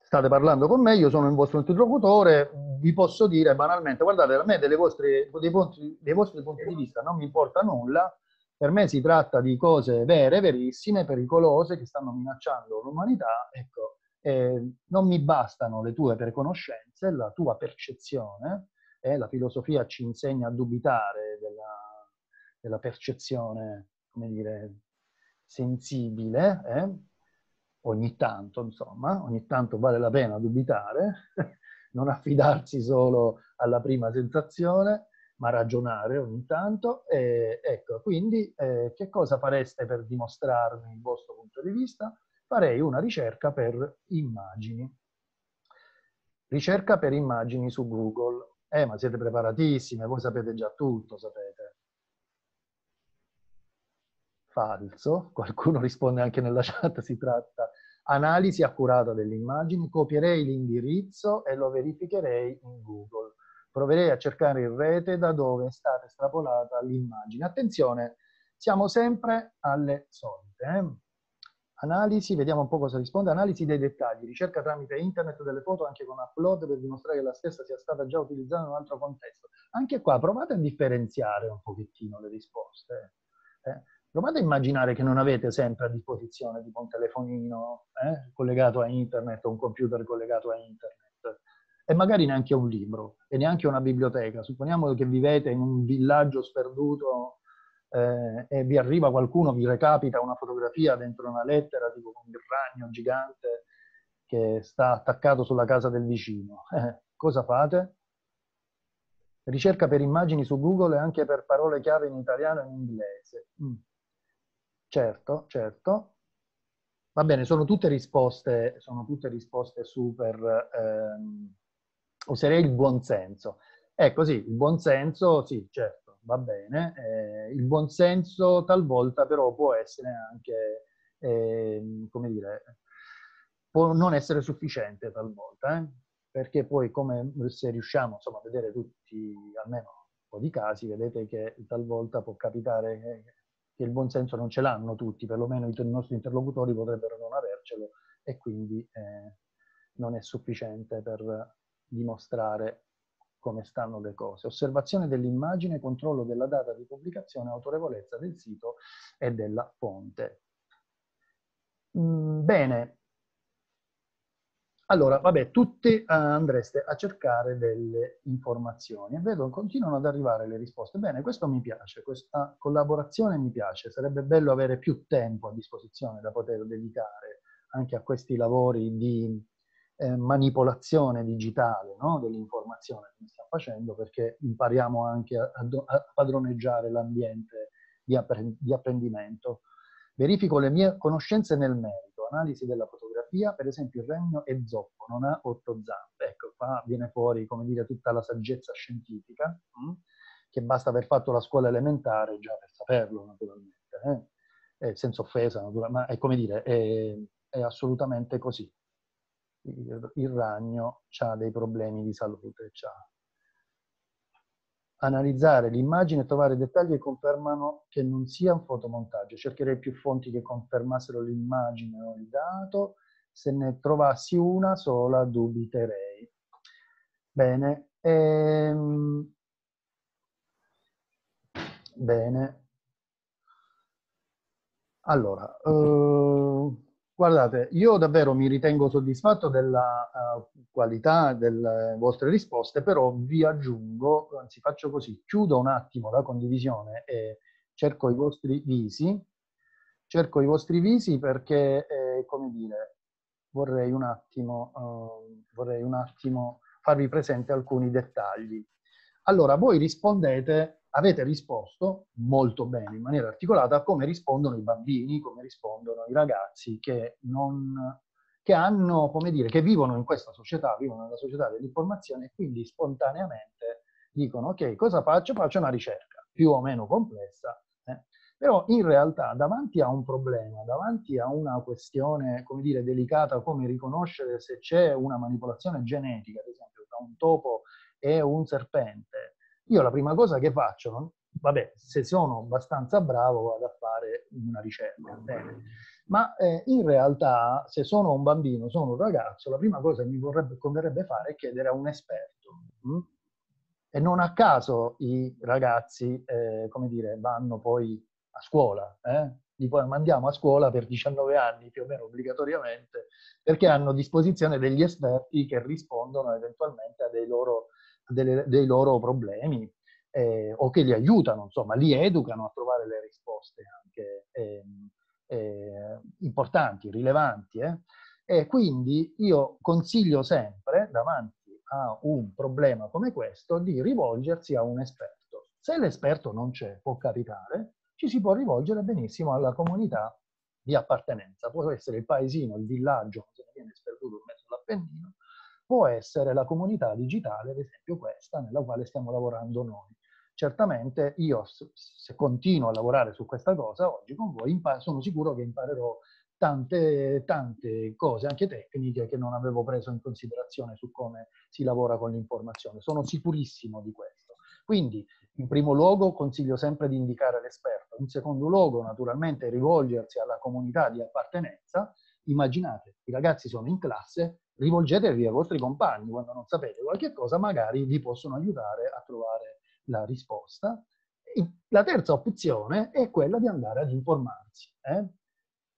Speaker 1: State parlando con me, io sono il vostro interlocutore, vi posso dire banalmente, guardate, a me dei vostri, dei, punti, dei vostri punti di vista non mi importa nulla, per me si tratta di cose vere, verissime, pericolose, che stanno minacciando l'umanità. Ecco, eh, non mi bastano le tue preconoscenze, la tua percezione, eh, la filosofia ci insegna a dubitare della, della percezione, come dire, sensibile, eh? ogni tanto, insomma, ogni tanto vale la pena dubitare, [laughs] non affidarsi solo alla prima sensazione, ma ragionare ogni tanto. E, ecco, quindi eh, che cosa fareste per dimostrarmi il vostro punto di vista? Farei una ricerca per immagini. Ricerca per immagini su Google. Eh, ma siete preparatissime, voi sapete già tutto, sapete. Falso. Qualcuno risponde anche nella chat, si tratta analisi accurata delle immagini, copierei l'indirizzo e lo verificherei in Google proverei a cercare in rete da dove è stata estrapolata l'immagine. Attenzione, siamo sempre alle solite. Eh? Analisi, vediamo un po' cosa risponde. Analisi dei dettagli, ricerca tramite internet delle foto anche con upload per dimostrare che la stessa sia stata già utilizzata in un altro contesto. Anche qua provate a differenziare un pochettino le risposte. Eh? Provate a immaginare che non avete sempre a disposizione tipo un telefonino eh? collegato a internet o un computer collegato a internet e magari neanche un libro e neanche una biblioteca. Supponiamo che vivete in un villaggio sperduto eh, e vi arriva qualcuno, vi recapita una fotografia dentro una lettera tipo con un ragno gigante che sta attaccato sulla casa del vicino. [laughs] Eh, cosa fate? Ricerca per immagini su Google e anche per parole chiave in italiano e in inglese. Mm. Certo, certo. Va bene, sono tutte risposte, sono tutte risposte super... Ehm, userei il buonsenso. Ecco sì, il buonsenso, sì, certo, va bene. Eh, il buonsenso talvolta però può essere anche, eh, come dire, può non essere sufficiente talvolta, eh? perché poi come se riusciamo insomma, a vedere tutti, almeno un po' di casi, vedete che talvolta può capitare che, che il buonsenso non ce l'hanno tutti, perlomeno i nostri interlocutori potrebbero non avercelo e quindi eh, non è sufficiente per dimostrare come stanno le cose. Osservazione dell'immagine, controllo della data di pubblicazione, autorevolezza del sito e della fonte. Mm, bene. Allora, vabbè, tutti uh, andreste a cercare delle informazioni e vedo continuano ad arrivare le risposte. Bene, questo mi piace, questa collaborazione mi piace. Sarebbe bello avere più tempo a disposizione da poter dedicare anche a questi lavori di eh, manipolazione digitale no? dell'informazione che stiamo facendo perché impariamo anche a, a padroneggiare l'ambiente di, apprend di apprendimento. Verifico le mie conoscenze nel merito, analisi della fotografia, per esempio il regno è zoppo, non ha otto zampe. Ecco, qua viene fuori, come dire, tutta la saggezza scientifica, mh? Hm, che basta aver fatto la scuola elementare già per saperlo, naturalmente. Eh? Eh, senza offesa, ma è come dire, è, è assolutamente così il, il ragno ha dei problemi di salute, c'ha. analizzare l'immagine e trovare dettagli che confermano che non sia un fotomontaggio. Cercherei più fonti che confermassero l'immagine o il dato. Se ne trovassi una sola dubiterei. Bene. Ehm... Bene. Allora, uh, guardate, io davvero mi ritengo soddisfatto della uh, qualità delle vostre risposte, però vi aggiungo, anzi faccio così, chiudo un attimo la condivisione e cerco i vostri visi, cerco i vostri visi perché, eh, come dire, vorrei un attimo, uh, vorrei un attimo farvi presente alcuni dettagli. Allora, voi rispondete avete risposto molto bene, in maniera articolata, come rispondono i bambini, come rispondono i ragazzi che, non, che hanno, come dire, che vivono in questa società, vivono nella società dell'informazione e quindi spontaneamente dicono ok, cosa faccio? Faccio una ricerca più o meno complessa, eh? però in realtà davanti a un problema, davanti a una questione, come dire, delicata, come riconoscere se c'è una manipolazione genetica, ad esempio, tra un topo e un serpente, io la prima cosa che faccio, non, vabbè, se sono abbastanza bravo vado a fare una ricerca, bene. Ma eh, in realtà se sono un bambino, sono un ragazzo, la prima cosa che mi vorrebbe, converrebbe fare è chiedere a un esperto. Hm? E non a caso i ragazzi, eh, come dire, vanno poi a scuola, eh? li poi mandiamo a scuola per 19 anni più o meno obbligatoriamente, perché hanno a disposizione degli esperti che rispondono eventualmente a dei loro delle, dei loro problemi eh, o che li aiutano, insomma, li educano a trovare le risposte anche eh, eh, importanti, rilevanti. Eh. E quindi io consiglio sempre, davanti a un problema come questo, di rivolgersi a un esperto. Se l'esperto non c'è, può capitare, ci si può rivolgere benissimo alla comunità di appartenenza. Può essere il paesino, il villaggio, se ne viene sperduto in mezzo all'Appennino, può essere la comunità digitale, ad esempio questa, nella quale stiamo lavorando noi. Certamente io, se continuo a lavorare su questa cosa oggi con voi, sono sicuro che imparerò tante, tante cose, anche tecniche, che non avevo preso in considerazione su come si lavora con l'informazione. Sono sicurissimo di questo. Quindi, in primo luogo, consiglio sempre di indicare l'esperto. In secondo luogo, naturalmente, rivolgersi alla comunità di appartenenza. Immaginate, i ragazzi sono in classe, rivolgetevi ai vostri compagni quando non sapete qualche cosa, magari vi possono aiutare a trovare la risposta. La terza opzione è quella di andare ad informarsi. Eh?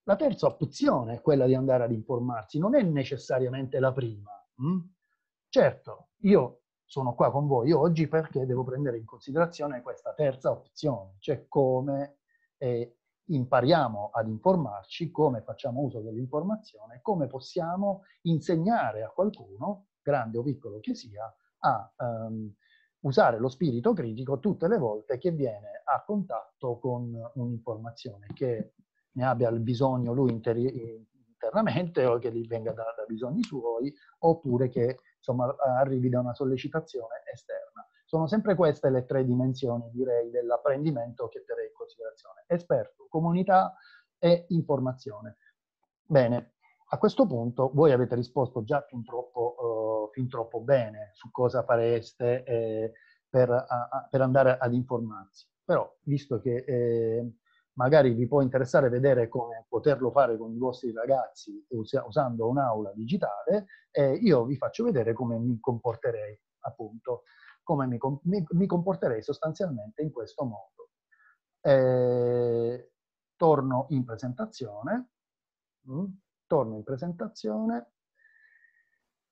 Speaker 1: La terza opzione è quella di andare ad informarsi, non è necessariamente la prima. Hm? Certo, io sono qua con voi oggi perché devo prendere in considerazione questa terza opzione, cioè come eh, impariamo ad informarci, come facciamo uso dell'informazione, come possiamo insegnare a qualcuno, grande o piccolo che sia, a um, usare lo spirito critico tutte le volte che viene a contatto con un'informazione che ne abbia il bisogno lui interi- internamente o che gli venga da, da bisogni suoi, oppure che insomma, arrivi da una sollecitazione esterna. Sono sempre queste le tre dimensioni, direi, dell'apprendimento che terrei in considerazione. Esperto, comunità e informazione. Bene, a questo punto voi avete risposto già fin troppo, uh, fin troppo bene su cosa fareste eh, per, a, per, andare ad informarsi. Però, visto che eh, magari vi può interessare vedere come poterlo fare con i vostri ragazzi us usando un'aula digitale, eh, io vi faccio vedere come mi comporterei, appunto come mi, mi, mi comporterei sostanzialmente in questo modo. Eh, torno in presentazione, mm, torno in presentazione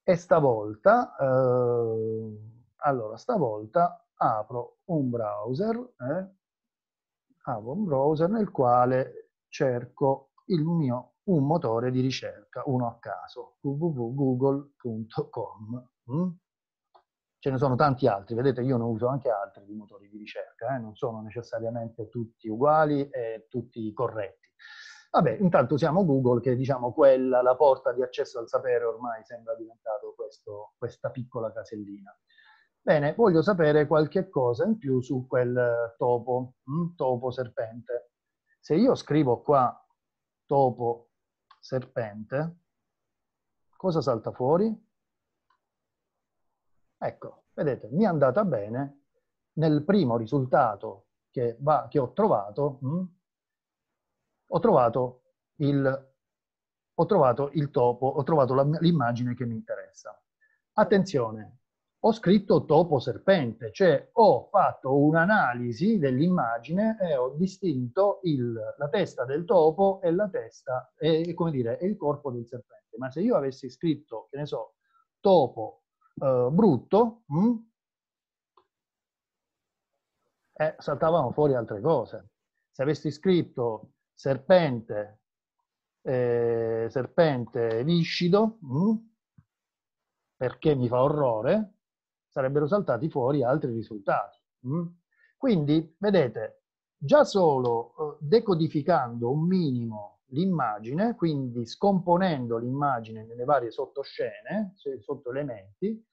Speaker 1: e stavolta, eh, allora stavolta apro un browser, eh, apro un browser nel quale cerco il mio, un motore di ricerca, uno a caso, www.google.com. Mm? Ce ne sono tanti altri, vedete io ne uso anche altri di motori di ricerca, eh? non sono necessariamente tutti uguali e tutti corretti. Vabbè, intanto usiamo Google che diciamo quella, la porta di accesso al sapere ormai sembra diventato questo, questa piccola casellina. Bene, voglio sapere qualche cosa in più su quel topo, hm? topo serpente. Se io scrivo qua topo serpente, cosa salta fuori? Ecco, vedete, mi è andata bene nel primo risultato che, va, che ho trovato, mh, hm, ho trovato il, ho trovato il topo, ho trovato l'immagine che mi interessa. Attenzione, ho scritto topo serpente, cioè ho fatto un'analisi dell'immagine e ho distinto il, la testa del topo e la testa, e, come dire, e il corpo del serpente. Ma se io avessi scritto, che ne so, topo eh, brutto, mh, hm, eh, saltavano fuori altre cose. Se avessi scritto serpente, eh, serpente viscido, mh, hm, perché mi fa orrore, sarebbero saltati fuori altri risultati. Mm? Quindi, vedete, già solo eh, decodificando un minimo l'immagine, quindi scomponendo l'immagine nelle varie sottoscene, sottoelementi,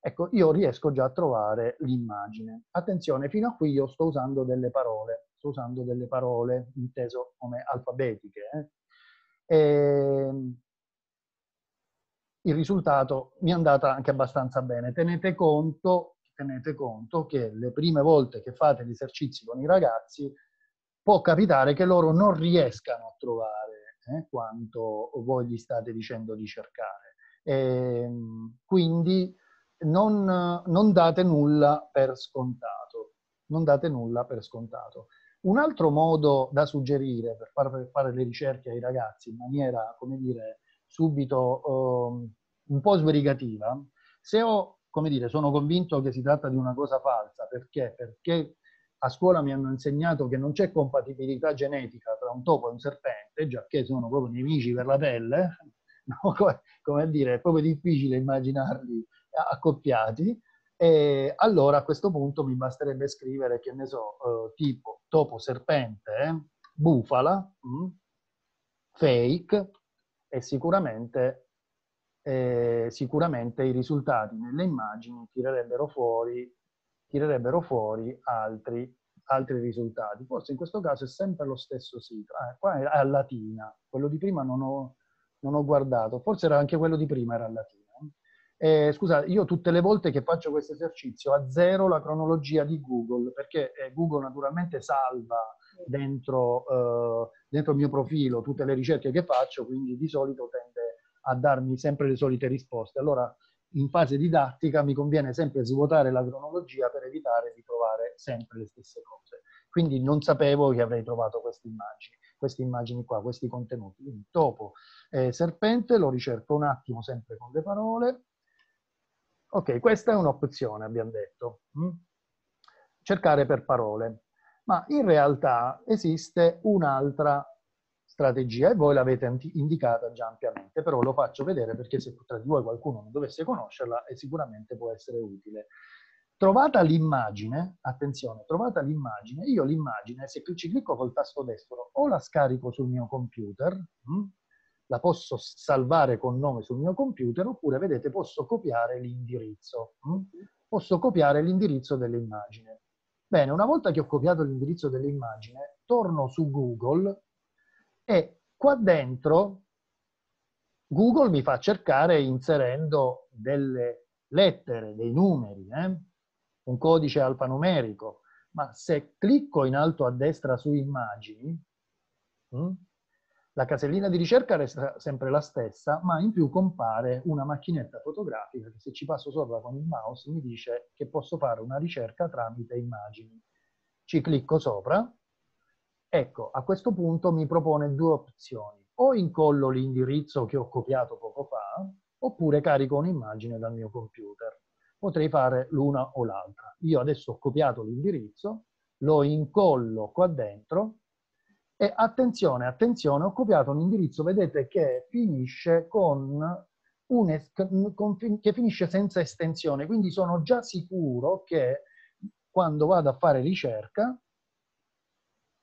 Speaker 1: ecco, io riesco già a trovare l'immagine. Attenzione, fino a qui io sto usando delle parole, sto usando delle parole inteso come alfabetiche. Eh? E, ehm, il risultato mi è andata anche abbastanza bene. Tenete conto, tenete conto che le prime volte che fate gli esercizi con i ragazzi può capitare che loro non riescano a trovare eh, quanto voi gli state dicendo di cercare. E, ehm, quindi non, non date nulla per scontato. Non date nulla per scontato. Un altro modo da suggerire per far, per fare le ricerche ai ragazzi in maniera, come dire, subito um, un po' sverigativa, se ho, come dire, sono convinto che si tratta di una cosa falsa, perché? Perché a scuola mi hanno insegnato che non c'è compatibilità genetica tra un topo e un serpente, già che sono proprio nemici per la pelle, [laughs] no? [laughs] come, come, dire, è proprio difficile immaginarli accoppiati, e allora a questo punto mi basterebbe scrivere, che ne so, eh, tipo topo serpente, eh, bufala, mm, fake, e sicuramente, eh, sicuramente i risultati nelle immagini tirerebbero fuori, tirerebbero fuori altri, altri risultati. Forse in questo caso è sempre lo stesso sito. Ah, qua è a latina, quello di prima non ho, non ho guardato, forse era anche quello di prima era a latina. Eh, scusate, io tutte le volte che faccio questo esercizio azzero la cronologia di Google, perché eh, Google naturalmente salva dentro, eh, dentro il mio profilo tutte le ricerche che faccio, quindi di solito tende a darmi sempre le solite risposte. Allora, in fase didattica mi conviene sempre svuotare la cronologia per evitare di trovare sempre le stesse cose. Quindi non sapevo che avrei trovato queste immagini, queste immagini qua, questi contenuti. Quindi topo eh, serpente, lo ricerco un attimo sempre con le parole. Ok, questa è un'opzione, abbiamo detto. Mm? Cercare per parole ma in realtà esiste un'altra strategia e voi l'avete indicata già ampiamente, però lo faccio vedere perché se tra di voi qualcuno non dovesse conoscerla e sicuramente può essere utile. Trovata l'immagine, attenzione, trovata l'immagine, io l'immagine, se ci clicco col tasto destro, o la scarico sul mio computer, hm, la posso salvare con nome sul mio computer, oppure, vedete, posso copiare l'indirizzo. Hm, posso copiare l'indirizzo dell'immagine. Bene, una volta che ho copiato l'indirizzo dell'immagine, torno su Google e qua dentro Google mi fa cercare inserendo delle lettere, dei numeri, eh? un codice alfanumerico, ma se clicco in alto a destra su immagini, mh, hm, la casellina di ricerca resta sempre la stessa, ma in più compare una macchinetta fotografica che se ci passo sopra con il mouse mi dice che posso fare una ricerca tramite immagini. Ci clicco sopra, ecco, a questo punto mi propone due opzioni. O incollo l'indirizzo che ho copiato poco fa, oppure carico un'immagine dal mio computer. Potrei fare l'una o l'altra. Io adesso ho copiato l'indirizzo, lo incollo qua dentro e attenzione, attenzione, ho copiato un indirizzo, vedete, che finisce con un che finisce senza estensione, quindi sono già sicuro che quando vado a fare ricerca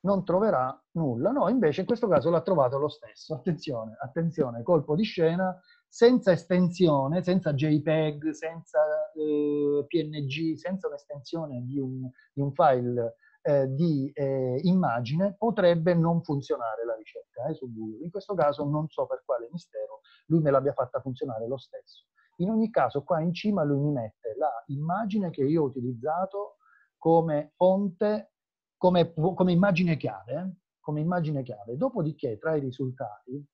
Speaker 1: non troverà nulla. No, invece in questo caso l'ha trovato lo stesso. Attenzione, attenzione, colpo di scena, senza estensione, senza JPEG, senza eh, PNG, senza un'estensione di un, di un file eh, di eh, immagine potrebbe non funzionare la ricerca eh, su Google. In questo caso non so per quale mistero lui me l'abbia fatta funzionare lo stesso. In ogni caso qua in cima lui mi mette la immagine che io ho utilizzato come fonte, come, come immagine chiave, come immagine chiave. Dopodiché, tra i risultati,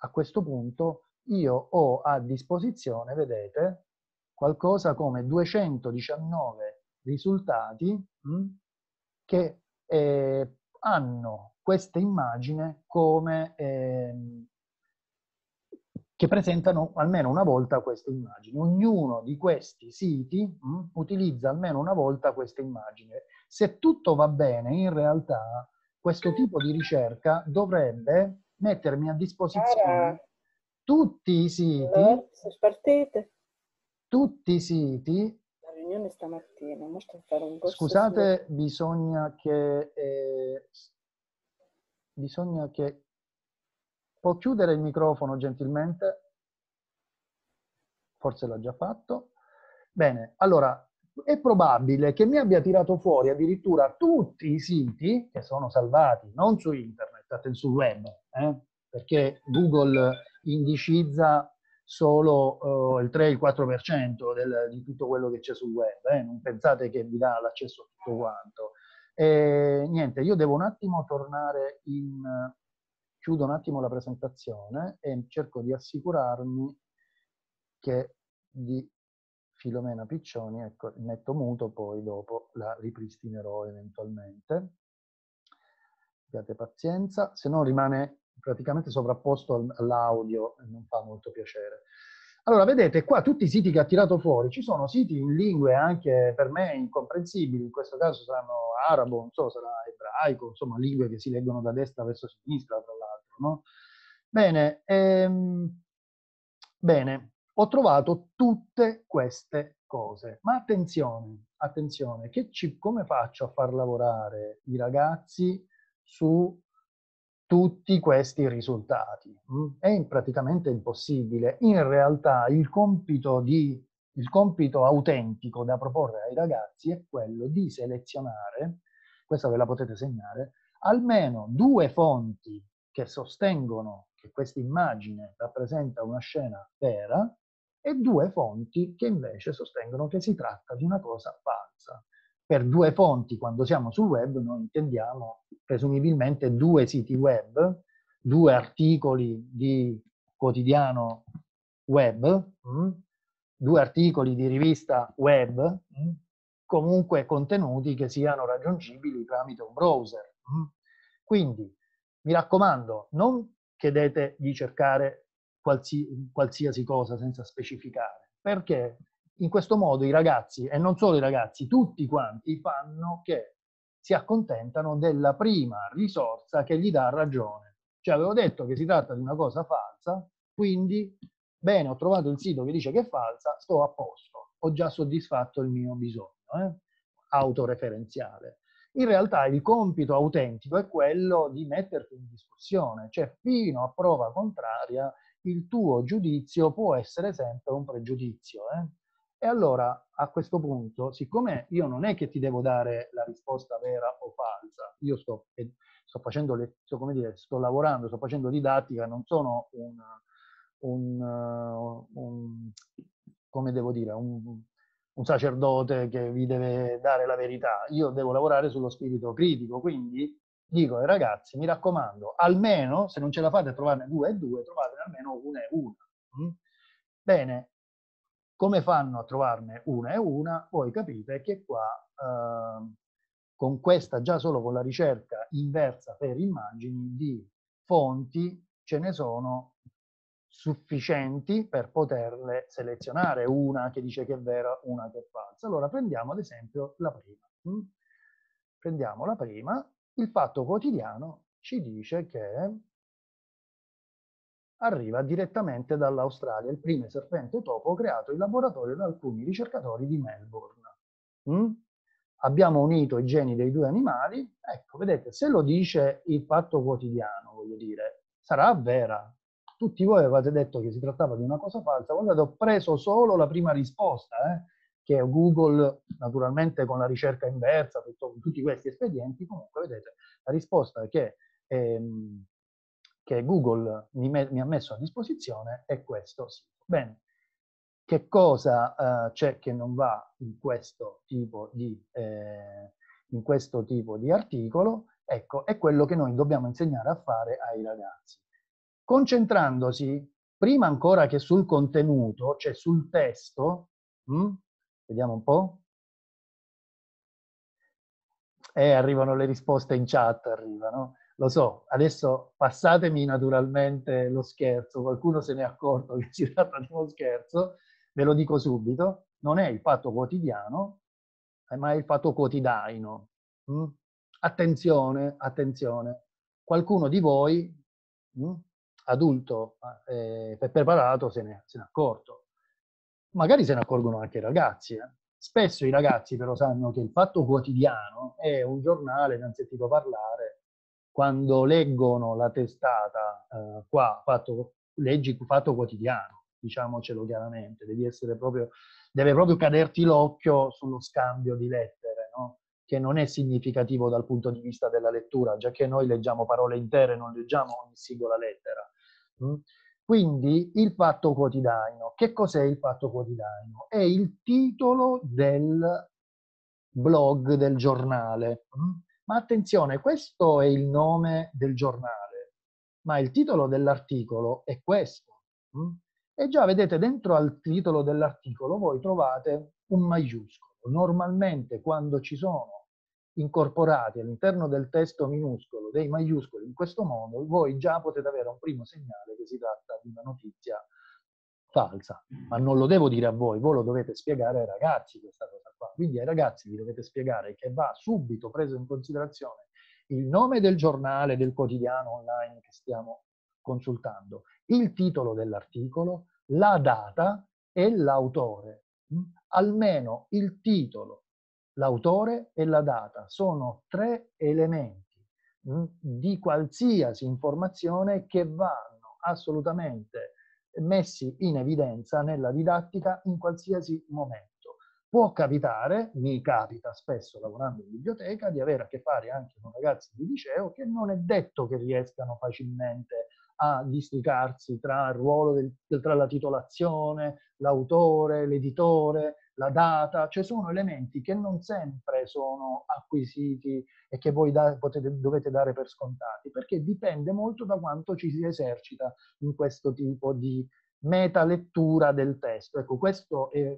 Speaker 1: a questo punto io ho a disposizione, vedete, qualcosa come 219 risultati mh, hm, che eh, hanno questa immagine come eh, che presentano almeno una volta queste immagini. Ognuno di questi siti mh, mm, utilizza almeno una volta questa immagine. Se tutto va bene, in realtà questo tipo di ricerca dovrebbe mettermi a disposizione tutti i siti, tutti i siti
Speaker 5: la riunione stamattina,
Speaker 1: Scusate, bisogna che, eh, bisogna che Può chiudere il microfono gentilmente? Forse l'ha già fatto. Bene, allora è probabile che mi abbia tirato fuori addirittura tutti i siti che sono salvati, non su internet, sul web, eh? perché Google indicizza solo uh, il 3-4% del, di tutto quello che c'è sul web, eh? non pensate che vi dà l'accesso a tutto quanto. E, niente, io devo un attimo tornare in, chiudo un attimo la presentazione e cerco di assicurarmi che di Filomena Piccioni, ecco, metto muto, poi dopo la ripristinerò eventualmente. Abbiate pazienza, se no rimane praticamente sovrapposto all'audio e non fa molto piacere. Allora, vedete qua tutti i siti che ha tirato fuori, ci sono siti in lingue anche per me incomprensibili, in questo caso saranno arabo, non so, sarà ebraico, insomma lingue che si leggono da destra verso sinistra, tra l'altro. No? Bene, ehm, bene, ho trovato tutte queste cose, ma attenzione, attenzione, ci, come faccio a far lavorare i ragazzi su tutti questi risultati. Mm? È praticamente impossibile. In realtà il compito, di, il compito autentico da proporre ai ragazzi è quello di selezionare, questa ve la potete segnare, almeno due fonti che sostengono che questa immagine rappresenta una scena vera e due fonti che invece sostengono che si tratta di una cosa falsa per due fonti, quando siamo sul web, noi intendiamo presumibilmente due siti web, due articoli di quotidiano web, mm, due articoli di rivista web, mm, comunque contenuti che siano raggiungibili tramite un browser. Mm. Quindi, mi raccomando, non chiedete di cercare qualsi, qualsiasi cosa senza specificare, perché in questo modo i ragazzi, e non solo i ragazzi, tutti quanti fanno che si accontentano della prima risorsa che gli dà ragione. Cioè avevo detto che si tratta di una cosa falsa, quindi bene, ho trovato il sito che dice che è falsa, sto a posto, ho già soddisfatto il mio bisogno eh? autoreferenziale. In realtà il compito autentico è quello di metterti in discussione, cioè fino a prova contraria il tuo giudizio può essere sempre un pregiudizio. Eh? E allora a questo punto, siccome io non è che ti devo dare la risposta vera o falsa, io sto, sto facendo, le, sto, come dire, sto lavorando, sto facendo didattica, non sono un, un, un come devo dire, un, un sacerdote che vi deve dare la verità. Io devo lavorare sullo spirito critico, quindi dico ai ragazzi, mi raccomando, almeno se non ce la fate a trovarne due e due, trovatene almeno una e una. Mm? Bene, come fanno a trovarne una e una? Voi capite che qua eh, con questa, già solo con la ricerca inversa per immagini di fonti, ce ne sono sufficienti per poterle selezionare, una che dice che è vera, una che è falsa. Allora prendiamo ad esempio la prima. Mm? Prendiamo la prima, il fatto quotidiano ci dice che arriva direttamente dall'Australia, il primo serpente topo creato in laboratorio da alcuni ricercatori di Melbourne. Mm? Abbiamo unito i geni dei due animali, ecco, vedete, se lo dice il fatto quotidiano, voglio dire, sarà vera. Tutti voi avevate detto che si trattava di una cosa falsa, guardate, ho preso solo la prima risposta, eh, che Google, naturalmente con la ricerca inversa, tutto, tutti questi espedienti, comunque vedete, la risposta è che ehm, che Google mi, mi, ha messo a disposizione è questo sito. Bene, che cosa uh, c'è che non va in questo tipo di, eh, in questo tipo di articolo, ecco, è quello che noi dobbiamo insegnare a fare ai ragazzi. Concentrandosi prima ancora che sul contenuto, cioè sul testo, mh? Vediamo un po', e arrivano le risposte in chat, arrivano. Lo so, adesso passatemi naturalmente lo scherzo, qualcuno se ne è accorto che si tratta di uno scherzo, ve lo dico subito, non è il fatto quotidiano, eh, ma è il fatto quotidiano. Mm? Attenzione, attenzione. Qualcuno di voi, mm, adulto eh, preparato, se ne, se ne, è accorto. Magari se ne accorgono anche i ragazzi. Eh. Spesso i ragazzi però sanno che il Fatto Quotidiano è un giornale, ne hanno sentito parlare, quando leggono la testata eh, qua, fatto, leggi Fatto Quotidiano diciamocelo chiaramente, devi essere proprio, deve proprio caderti l'occhio sullo scambio di lettere, no? che non è significativo dal punto di vista della lettura, già che noi leggiamo parole intere, non leggiamo ogni singola lettera. Mm? Quindi il fatto quotidiano. Che cos'è il fatto quotidiano? È il titolo del blog, del giornale. Mm? Ma attenzione, questo è il nome del giornale, ma il titolo dell'articolo è questo. Mm? E già vedete dentro al titolo dell'articolo voi trovate un maiuscolo. Normalmente quando ci sono incorporati all'interno del testo minuscolo dei maiuscoli in questo modo, voi già potete avere un primo segnale che si tratta di una notizia falsa. Ma non lo devo dire a voi, voi lo dovete spiegare ai ragazzi questa cosa qua. Quindi ai ragazzi vi dovete spiegare che va subito preso in considerazione il nome del giornale, del quotidiano online che stiamo consultando il titolo dell'articolo, la data e l'autore. Almeno il titolo, l'autore e la data sono tre elementi mm, di qualsiasi informazione che vanno assolutamente messi in evidenza nella didattica in qualsiasi momento. Può capitare, mi capita spesso lavorando in biblioteca, di avere a che fare anche con ragazzi di liceo che non è detto che riescano facilmente a districarsi tra il ruolo del, tra la titolazione, l'autore, l'editore, la data, cioè sono elementi che non sempre sono acquisiti e che voi da, potete, dovete dare per scontati, perché dipende molto da quanto ci si esercita in questo tipo di meta lettura del testo. Ecco, questo è,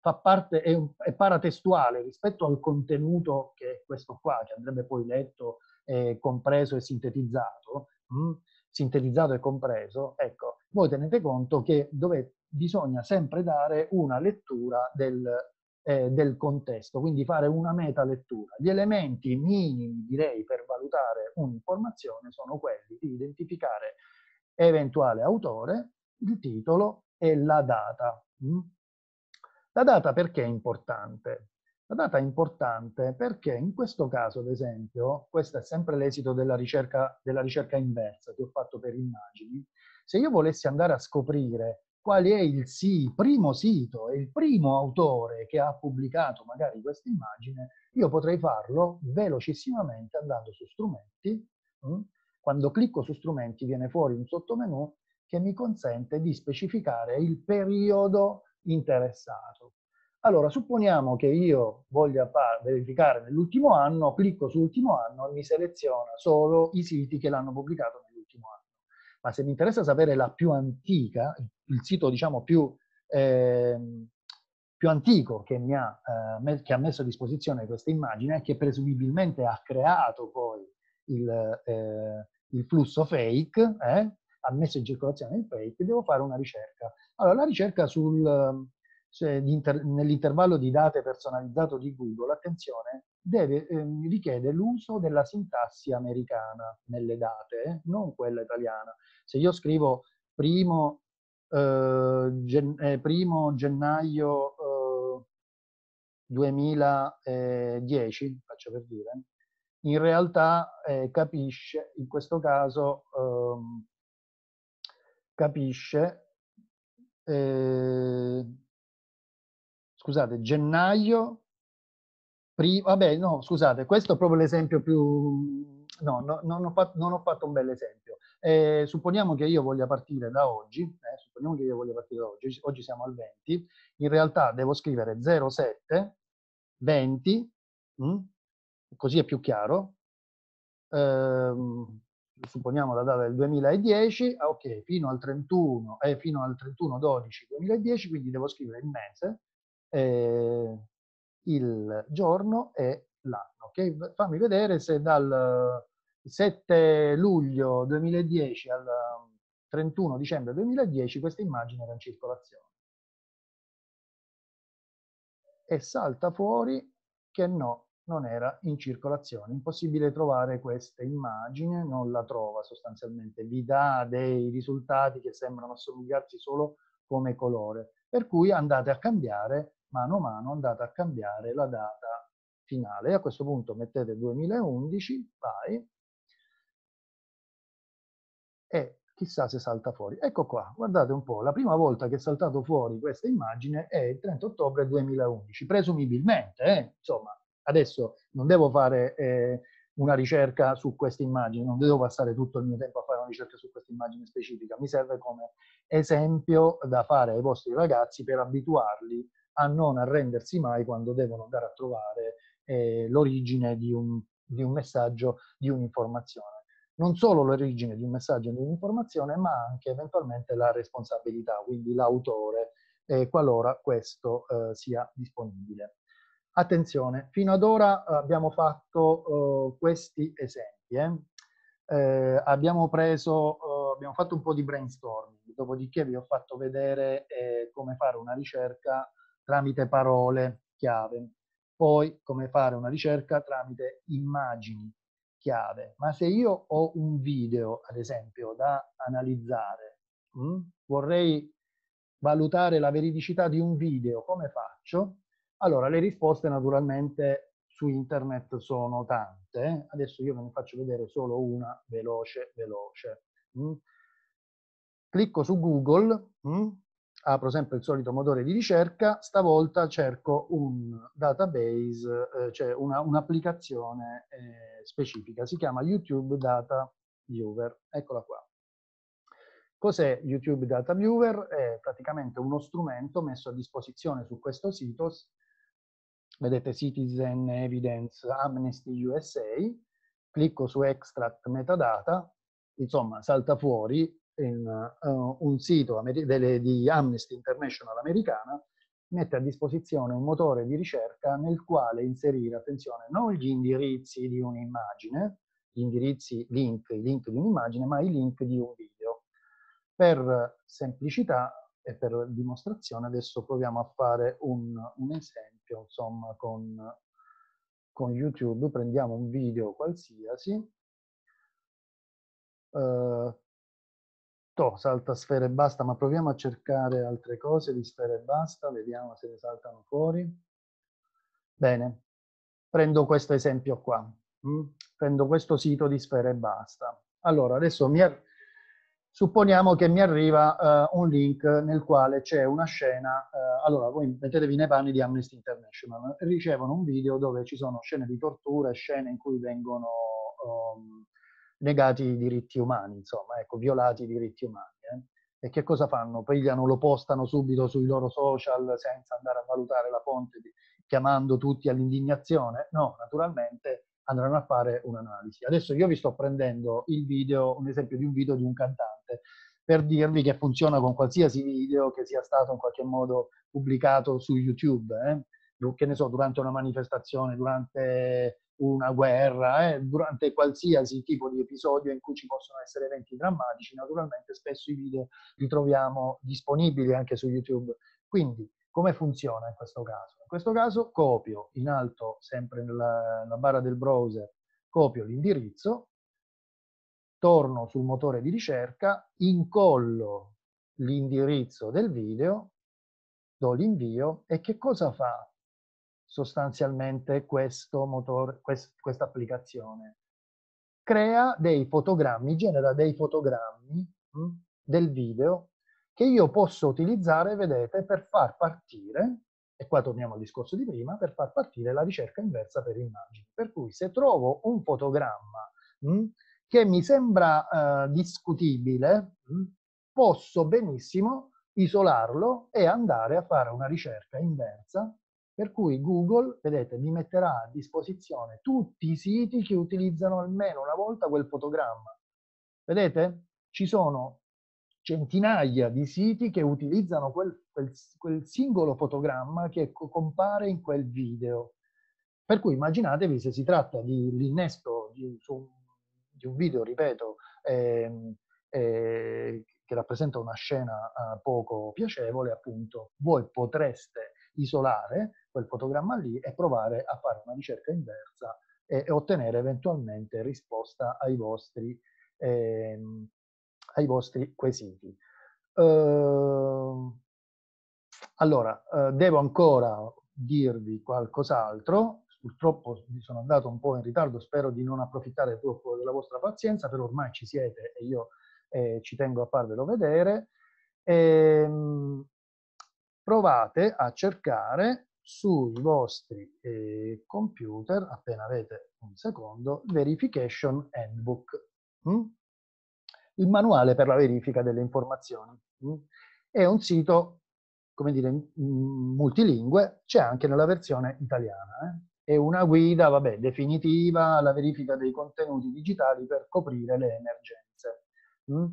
Speaker 1: fa parte, è, è, paratestuale rispetto al contenuto che è questo qua, che andrebbe poi letto, eh, compreso e sintetizzato. Mh? Mm, sintetizzato e compreso, ecco, voi tenete conto che dovete, bisogna sempre dare una lettura del, eh, del contesto, quindi fare una meta lettura. Gli elementi minimi, direi, per valutare un'informazione sono quelli di identificare eventuale autore, il titolo e la data. Mm? La data perché è importante? La data è importante perché in questo caso, ad esempio, questo è sempre l'esito della ricerca, della ricerca inversa che ho fatto per immagini, se io volessi andare a scoprire qual è il sì, primo sito e il primo autore che ha pubblicato magari questa immagine, io potrei farlo velocissimamente andando su strumenti. Hm? Quando clicco su strumenti viene fuori un sottomenu che mi consente di specificare il periodo interessato. Allora, supponiamo che io voglia verificare nell'ultimo anno, clicco sull'ultimo anno e mi seleziona solo i siti che l'hanno pubblicato nell'ultimo anno. Ma se mi interessa sapere la più antica, il sito diciamo più, eh, più antico che, mi ha, eh, che ha messo a disposizione questa immagine, che presumibilmente ha creato poi il, eh, il flusso fake, eh, ha messo in circolazione il fake, devo fare una ricerca. Allora, la ricerca cioè, nell'intervallo di date personalizzato di Google, attenzione, deve, eh, richiede l'uso della sintassi americana nelle date, eh, non quella italiana. Se io scrivo primo, gen, eh, primo gennaio 2010, eh, faccio per dire, in realtà eh, capisce, in questo caso, ehm, capisce eh, scusate, gennaio, prima, vabbè, no, scusate, questo è proprio l'esempio più, no, no non, ho fatto, non, ho fatto, un bel esempio. Eh, supponiamo che io voglia partire da oggi, eh, supponiamo che io voglia partire da oggi, oggi siamo al 20, in realtà devo scrivere 07, 20, mh, così è più chiaro, ehm, supponiamo la data del 2010, ah, ok, fino al 31, eh, fino al 31 12 2010, quindi devo scrivere il mese, eh, il giorno e l'anno. Ok, fammi vedere se dal 7 luglio 2010 al 31 dicembre 2010 questa immagine era in circolazione. E salta fuori che no, non era in circolazione. Impossibile trovare questa immagine, non la trova sostanzialmente, vi dà dei risultati che sembrano assomigliarsi solo come colore, per cui andate a cambiare, mano a mano andate a cambiare la data finale. E a questo punto mettete 2011, vai, e chissà se salta fuori. Ecco qua, guardate un po', la prima volta che è saltato fuori questa immagine è il 30 ottobre 2011, presumibilmente, eh? insomma, Adesso non devo fare eh, una ricerca su questa immagine, non devo passare tutto il mio tempo a fare una ricerca su questa immagine specifica, mi serve come esempio da fare ai vostri ragazzi per abituarli a non arrendersi mai quando devono andare a trovare eh, l'origine di un, di un messaggio, di un'informazione. Non solo l'origine di un messaggio, di un'informazione, ma anche eventualmente la responsabilità, quindi l'autore, eh, qualora questo eh, sia disponibile. Attenzione, fino ad ora eh, abbiamo fatto uh, questi esempi. Eh? Eh, abbiamo, preso, abbiamo fatto un po' di brainstorming, dopodiché vi ho fatto vedere eh, come fare una ricerca tramite parole chiave, poi come fare una ricerca tramite immagini chiave. Ma se io ho un video, ad esempio, da analizzare, mh, hm, vorrei valutare la veridicità di un video, come faccio? Allora, le risposte naturalmente su internet sono tante. Adesso io ve ne faccio vedere solo una veloce, veloce. Mm. Clicco su Google, mm. Apro sempre il solito motore di ricerca, stavolta cerco un database, eh, cioè un'applicazione un eh, specifica, si chiama YouTube Data Viewer, eccola qua. Cos'è YouTube Data Viewer? È praticamente uno strumento messo a disposizione su questo sito. Vedete Citizen Evidence Amnesty USA, clicco su Extract Metadata, insomma salta fuori in, uh, un sito delle, di Amnesty International americana, mette a disposizione un motore di ricerca nel quale inserire, attenzione, non gli indirizzi di un'immagine, gli indirizzi link, i link di un'immagine, ma i link di un video. Per semplicità e per dimostrazione adesso proviamo a fare un, un esempio insomma, con, con YouTube, prendiamo un video qualsiasi, uh, to, salta sfere e basta, ma proviamo a cercare altre cose di sfere e basta, vediamo se ne saltano fuori. Bene, prendo questo esempio qua, mm? prendo questo sito di sfere e basta. Allora, adesso mi, Supponiamo che mi arriva uh, un link nel quale c'è una scena, uh, allora voi mettetevi nei panni di Amnesty International, ricevono un video dove ci sono scene di tortura, scene in cui vengono um, negati i diritti umani, insomma, ecco, violati i diritti umani. Eh? E che cosa fanno? Pigliano, lo postano subito sui loro social senza andare a valutare la fonte, di, chiamando tutti all'indignazione? No, naturalmente andranno a fare un'analisi. Adesso io vi sto prendendo il video, un esempio di un video di un cantante, per dirvi che funziona con qualsiasi video che sia stato in qualche modo pubblicato su YouTube, eh? che ne so, durante una manifestazione, durante una guerra, eh? durante qualsiasi tipo di episodio in cui ci possono essere eventi drammatici, naturalmente spesso i video li troviamo disponibili anche su YouTube. Quindi come funziona in questo caso? In questo caso copio in alto, sempre nella, nella barra del browser, copio l'indirizzo, torno sul motore di ricerca, incollo l'indirizzo del video, do l'invio e che cosa fa sostanzialmente questo motore, quest, questa applicazione? Crea dei fotogrammi, genera dei fotogrammi mh, hm, del video che io posso utilizzare, vedete, per far partire, e qua torniamo al discorso di prima, per far partire la ricerca inversa per immagini. Per cui se trovo un fotogramma mh, hm, che mi sembra eh, discutibile, mh, posso benissimo isolarlo e andare a fare una ricerca inversa per cui Google, vedete, mi metterà a disposizione tutti i siti che utilizzano almeno una volta quel fotogramma. Vedete? Ci sono centinaia di siti che utilizzano quel, quel, quel singolo fotogramma che compare in quel video. Per cui immaginatevi se si tratta di l'innesto di, di, un video, ripeto, eh, eh, che rappresenta una scena eh, poco piacevole, appunto, voi potreste isolare quel fotogramma lì e provare a fare una ricerca inversa e, e ottenere eventualmente risposta ai vostri, ehm, ai vostri quesiti. Uh, allora, uh, devo ancora dirvi qualcos'altro, purtroppo mi sono andato un po' in ritardo, spero di non approfittare troppo della vostra pazienza, però ormai ci siete e io eh, ci tengo a farvelo vedere. Ehm, provate a cercare sui vostri eh, computer, appena avete un secondo, Verification Handbook, hm? il manuale per la verifica delle informazioni. Hm? È un sito, come dire, multilingue, c'è anche nella versione italiana. Eh? È una guida, vabbè, definitiva alla verifica dei contenuti digitali per coprire le emergenze. Hm?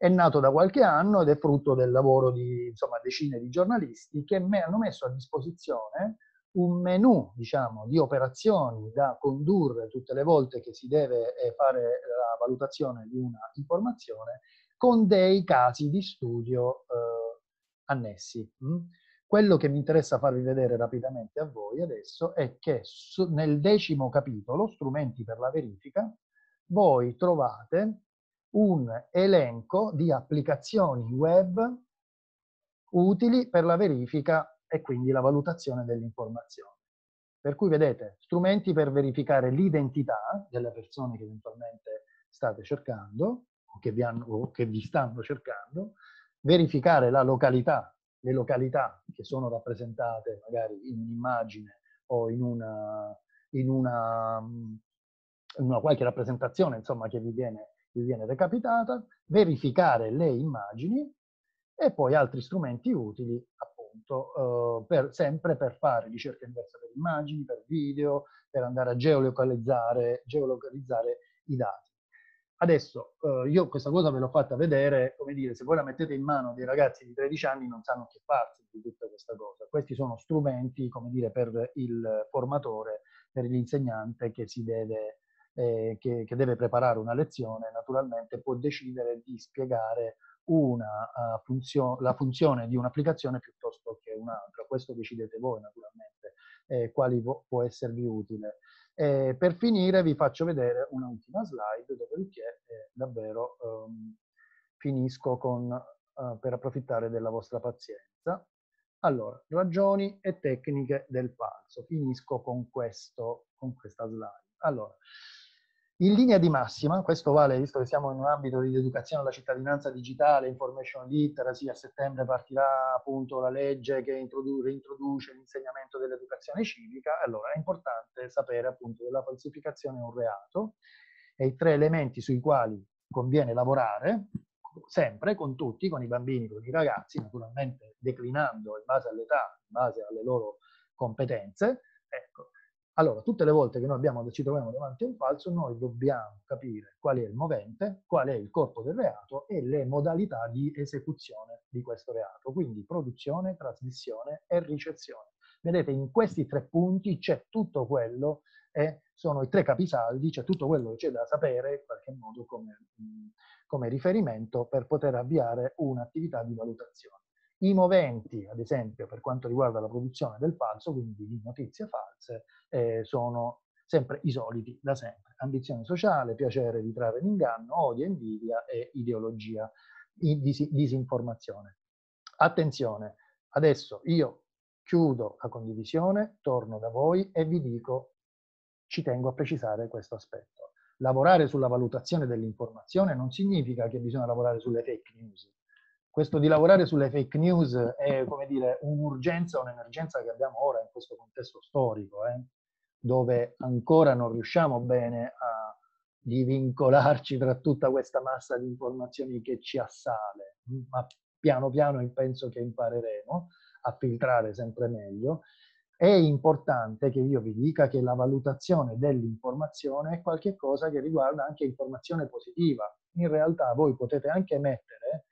Speaker 1: È nato da qualche anno ed è frutto del lavoro di insomma, decine di giornalisti che me hanno messo a disposizione un menu diciamo, di operazioni da condurre tutte le volte che si deve eh, fare la valutazione di una informazione con dei casi di studio eh, annessi. Mm? Quello che mi interessa farvi vedere rapidamente a voi adesso è che nel decimo capitolo, strumenti per la verifica, voi trovate un elenco di applicazioni web utili per la verifica e quindi la valutazione dell'informazione. Per cui vedete, strumenti per verificare l'identità delle persone che eventualmente state cercando o che vi, hanno, o che vi stanno cercando, verificare la località, le località che sono rappresentate magari in un'immagine o in una, in una, in una qualche rappresentazione insomma, che vi viene vi viene recapitata, verificare le immagini e poi altri strumenti utili appunto eh, per, sempre per fare ricerca inversa per immagini, per video, per andare a geolocalizzare, geolocalizzare i dati. Adesso eh, io questa cosa ve l'ho fatta vedere, come dire, se voi la mettete in mano dei ragazzi di 13 anni non sanno che farsi di tutta questa cosa. Questi sono strumenti, come dire, per il formatore, per l'insegnante che si deve eh, che, che, deve preparare una lezione, naturalmente può decidere di spiegare una, uh, funzio la funzione di un'applicazione piuttosto che un'altra. Questo decidete voi, naturalmente, eh, quali può esservi utile. Eh, per finire vi faccio vedere un'ultima slide, dopodiché eh, davvero um, finisco con, uh, per approfittare della vostra pazienza. Allora, ragioni e tecniche del falso. Finisco con, questo, con questa slide. Allora, in linea di massima, questo vale, visto che siamo in un ambito di educazione alla cittadinanza digitale, information literacy, a settembre partirà appunto la legge che reintroduce l'insegnamento dell'educazione civica, allora è importante sapere appunto che la falsificazione è un reato e i tre elementi sui quali conviene lavorare, sempre con tutti, con i bambini, con i ragazzi, naturalmente declinando in base all'età, in base alle loro competenze, ecco, allora, tutte le volte che noi abbiamo, ci troviamo davanti a un falso, noi dobbiamo capire qual è il movente, qual è il corpo del reato e le modalità di esecuzione di questo reato, quindi produzione, trasmissione e ricezione. Vedete, in questi tre punti c'è tutto quello, e sono i tre capisaldi, c'è tutto quello che c'è da sapere, in qualche modo, come, come riferimento per poter avviare un'attività di valutazione. I moventi, ad esempio, per quanto riguarda la produzione del falso, quindi di notizie false, eh, sono sempre i soliti da sempre. Ambizione sociale, piacere di trarre l'inganno, odio, invidia e ideologia, dis disinformazione. Attenzione, adesso io chiudo la condivisione, torno da voi e vi dico, ci tengo a precisare questo aspetto. Lavorare sulla valutazione dell'informazione non significa che bisogna lavorare sulle fake news, questo di lavorare sulle fake news è, come dire, un'urgenza, un'emergenza che abbiamo ora in questo contesto storico, eh, dove ancora non riusciamo bene a, di vincolarci tra tutta questa massa di informazioni che ci assale, ma piano piano penso che impareremo a filtrare sempre meglio. È importante che io vi dica che la valutazione dell'informazione è qualcosa che riguarda anche informazione positiva. In realtà voi potete anche mettere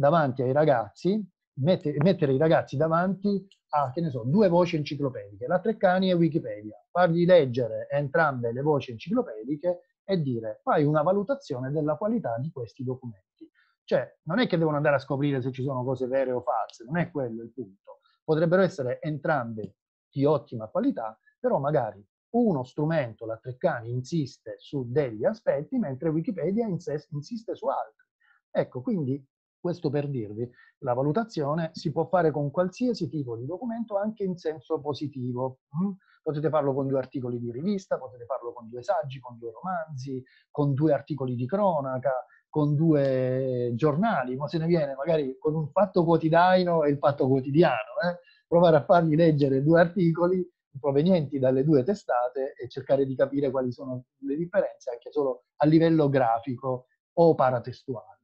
Speaker 1: davanti ai ragazzi, mettere, mettere i ragazzi davanti a, che ne so, due voci enciclopediche, la Treccani e Wikipedia, fargli leggere entrambe le voci enciclopediche e dire fai una valutazione della qualità di questi documenti. Cioè, non è che devono andare a scoprire se ci sono cose vere o false, non è quello il punto. Potrebbero essere entrambe di ottima qualità, però magari uno strumento, la Treccani, insiste su degli aspetti, mentre Wikipedia insiste su altri. Ecco, quindi questo per dirvi, la valutazione si può fare con qualsiasi tipo di documento, anche in senso positivo. Mm? Potete farlo con due articoli di rivista, potete farlo con due saggi, con due romanzi, con due articoli di cronaca, con due giornali, ma se ne viene magari con un fatto quotidiano e il fatto quotidiano. Eh? Provare a fargli leggere due articoli provenienti dalle due testate e cercare di capire quali sono le differenze anche solo a livello grafico o paratestuale.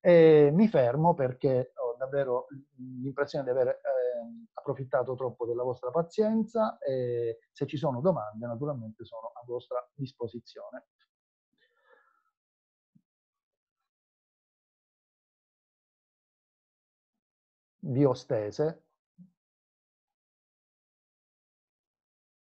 Speaker 1: E mi fermo perché ho davvero l'impressione di aver eh, approfittato troppo della vostra pazienza e se ci sono domande naturalmente sono a vostra disposizione. Vi ho stese,